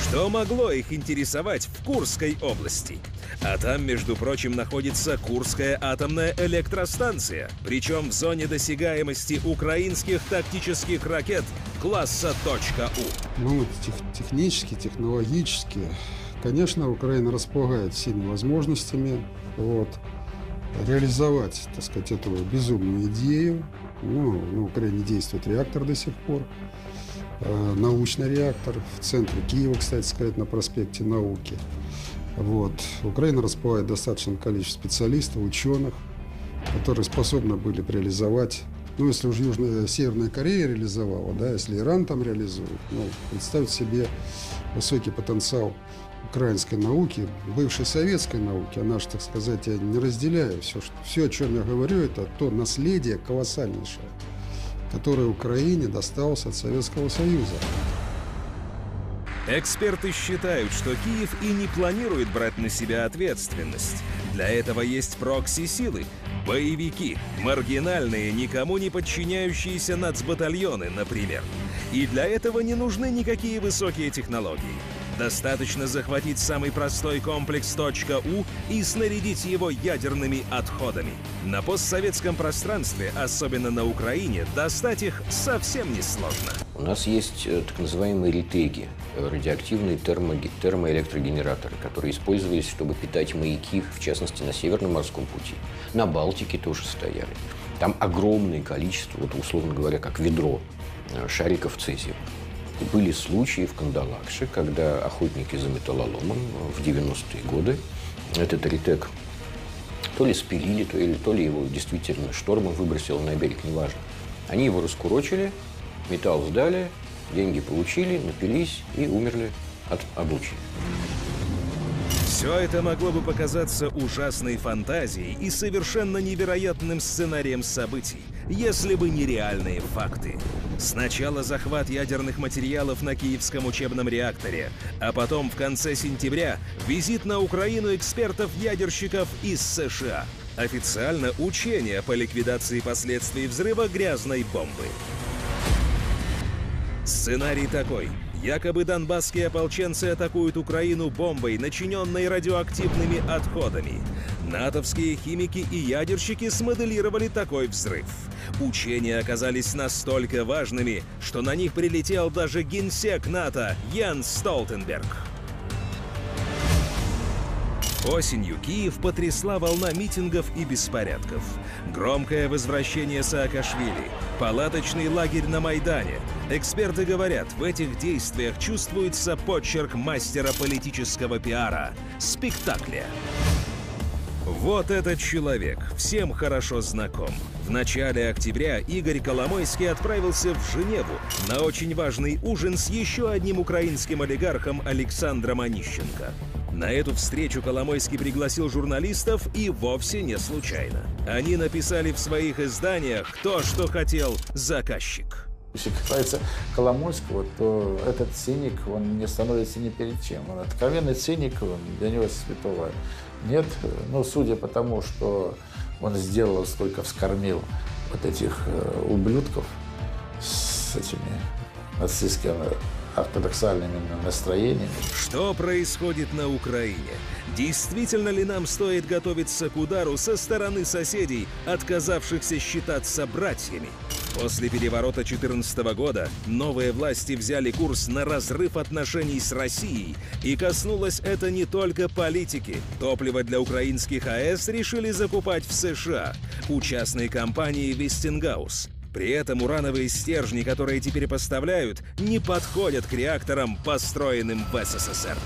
Что могло их интересовать в Курской области? А там, между прочим, находится Курская атомная электростанция, причем в зоне досягаемости украинских тактических ракет класса .У. Ну, тех, технически, технологически, конечно, Украина располагает всеми возможностями вот, реализовать, так сказать, эту безумную идею. Ну, на Украине действует реактор до сих пор. Э, научный реактор в центре Киева, кстати сказать, на проспекте Науки. Вот. Украина располагает достаточное количество специалистов, ученых, которые способны были реализовать ну, если уже Южная, Северная Корея реализовала, да, если Иран там реализует, ну, представить себе высокий потенциал украинской науки, бывшей советской науки, она же, так сказать, я не разделяю все, что, все, о чем я говорю, это то наследие колоссальнейшее, которое Украине досталось от Советского Союза. Эксперты считают, что Киев и не планирует брать на себя ответственность. Для этого есть прокси-силы, боевики, маргинальные, никому не подчиняющиеся нацбатальоны, например. И для этого не нужны никакие высокие технологии. Достаточно захватить самый простой комплекс .у и снарядить его ядерными отходами. На постсоветском пространстве, особенно на Украине, достать их совсем не сложно. У нас есть э, так называемые ретеги, э, радиоактивные термо термоэлектрогенераторы, которые использовались, чтобы питать маяки, в частности, на Северном морском пути. На Балтике тоже стояли. Там огромное количество, вот условно говоря, как ведро э, шариков цезия. Были случаи в Кандалакше, когда охотники за металлоломом в 90-е годы этот ретек то ли спилили, то ли, то ли его действительно штормом выбросило на берег, неважно. Они его раскурочили, металл сдали, деньги получили, напились и умерли от облучения. Все это могло бы показаться ужасной фантазией и совершенно невероятным сценарием событий, если бы не реальные факты. Сначала захват ядерных материалов на киевском учебном реакторе, а потом в конце сентября визит на Украину экспертов-ядерщиков из США. Официально учение по ликвидации последствий взрыва грязной бомбы. Сценарий такой. Якобы донбасские ополченцы атакуют Украину бомбой, начиненной радиоактивными отходами. Натовские химики и ядерщики смоделировали такой взрыв. Учения оказались настолько важными, что на них прилетел даже генсек НАТО Ян Столтенберг. Осенью Киев потрясла волна митингов и беспорядков. Громкое возвращение Саакашвили, палаточный лагерь на Майдане. Эксперты говорят, в этих действиях чувствуется почерк мастера политического пиара – спектакля. Вот этот человек, всем хорошо знаком. В начале октября Игорь Коломойский отправился в Женеву на очень важный ужин с еще одним украинским олигархом Александром Онищенко. На эту встречу Коломойский пригласил журналистов и вовсе не случайно. Они написали в своих изданиях то, что хотел заказчик. Если касается Коломойского, то этот циник, он не становится ни перед чем. Он откровенный циник, он для него святого нет. Но судя по тому, что он сделал, сколько вскормил вот этих э, ублюдков с этими нацистскими ортодоксальными настроениями. Что происходит на Украине? Действительно ли нам стоит готовиться к удару со стороны соседей, отказавшихся считаться братьями? После переворота 2014 года новые власти взяли курс на разрыв отношений с Россией, и коснулось это не только политики. Топливо для украинских АЭС решили закупать в США у частной компании «Вестингаус». При этом урановые стержни, которые теперь поставляют, не подходят к реакторам, построенным в СССР.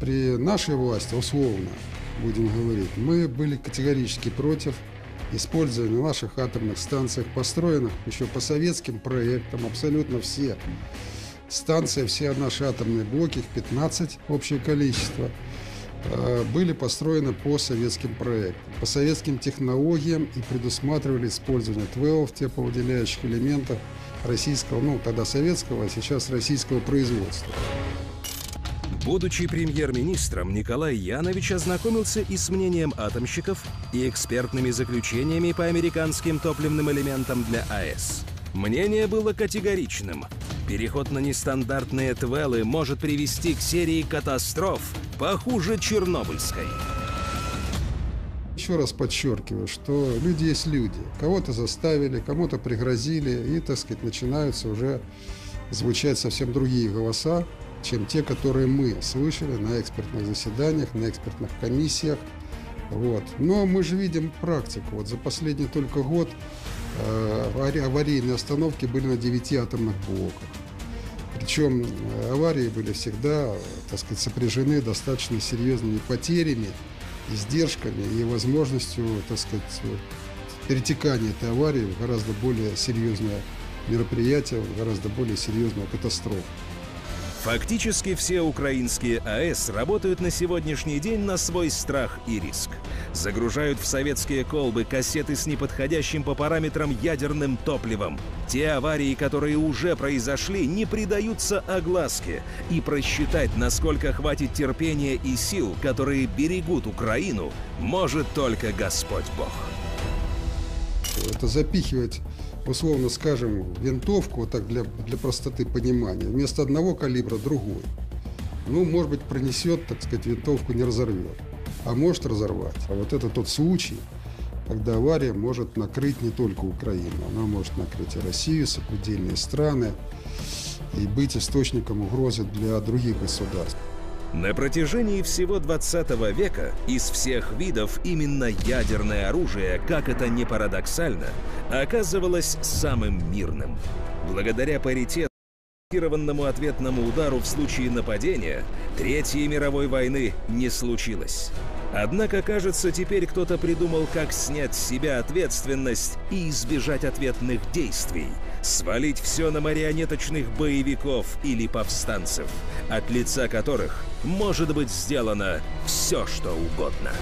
При нашей власти, условно, будем говорить, мы были категорически против использования на наших атомных станциях, построенных еще по советским проектам, абсолютно все. Станции, все наши атомные блоки, их 15 общее количество – были построены по советским проектам, по советским технологиям и предусматривали использование ТВЭЛов, тепловыделяющих элементов российского, ну тогда советского, а сейчас российского производства. Будучи премьер-министром, Николай Янович ознакомился и с мнением атомщиков, и экспертными заключениями по американским топливным элементам для АЭС. Мнение было категоричным. Переход на нестандартные твелы может привести к серии катастроф, похуже Чернобыльской. Еще раз подчеркиваю, что люди есть люди. Кого-то заставили, кому-то пригрозили, и, так сказать, начинаются уже звучать совсем другие голоса, чем те, которые мы слышали на экспертных заседаниях, на экспертных комиссиях. Вот. Но мы же видим практику. Вот за последний только год аварийные остановки были на 9 атомных блоках. Причем э, аварии были всегда, так сказать, сопряжены достаточно серьезными потерями, издержками и возможностью, так сказать, перетекания этой аварии в гораздо более серьезное мероприятие, в гораздо более серьезную катастрофу. Фактически все украинские АЭС работают на сегодняшний день на свой страх и риск. Загружают в советские колбы кассеты с неподходящим по параметрам ядерным топливом. Те аварии, которые уже произошли, не придаются огласке. И просчитать, насколько хватит терпения и сил, которые берегут Украину, может только Господь Бог. Это запихивать условно скажем, винтовку, вот так для, для простоты понимания, вместо одного калибра другой. Ну, может быть, пронесет, так сказать, винтовку не разорвет, а может разорвать. А вот это тот случай, когда авария может накрыть не только Украину, она может накрыть и Россию, сопредельные страны, и быть источником угрозы для других государств. На протяжении всего 20 века из всех видов именно ядерное оружие, как это не парадоксально, оказывалось самым мирным. Благодаря паритету ответному удару в случае нападения Третьей мировой войны не случилось. Однако, кажется, теперь кто-то придумал, как снять с себя ответственность и избежать ответных действий. Свалить все на марионеточных боевиков или повстанцев, от лица которых может быть сделано все, что угодно.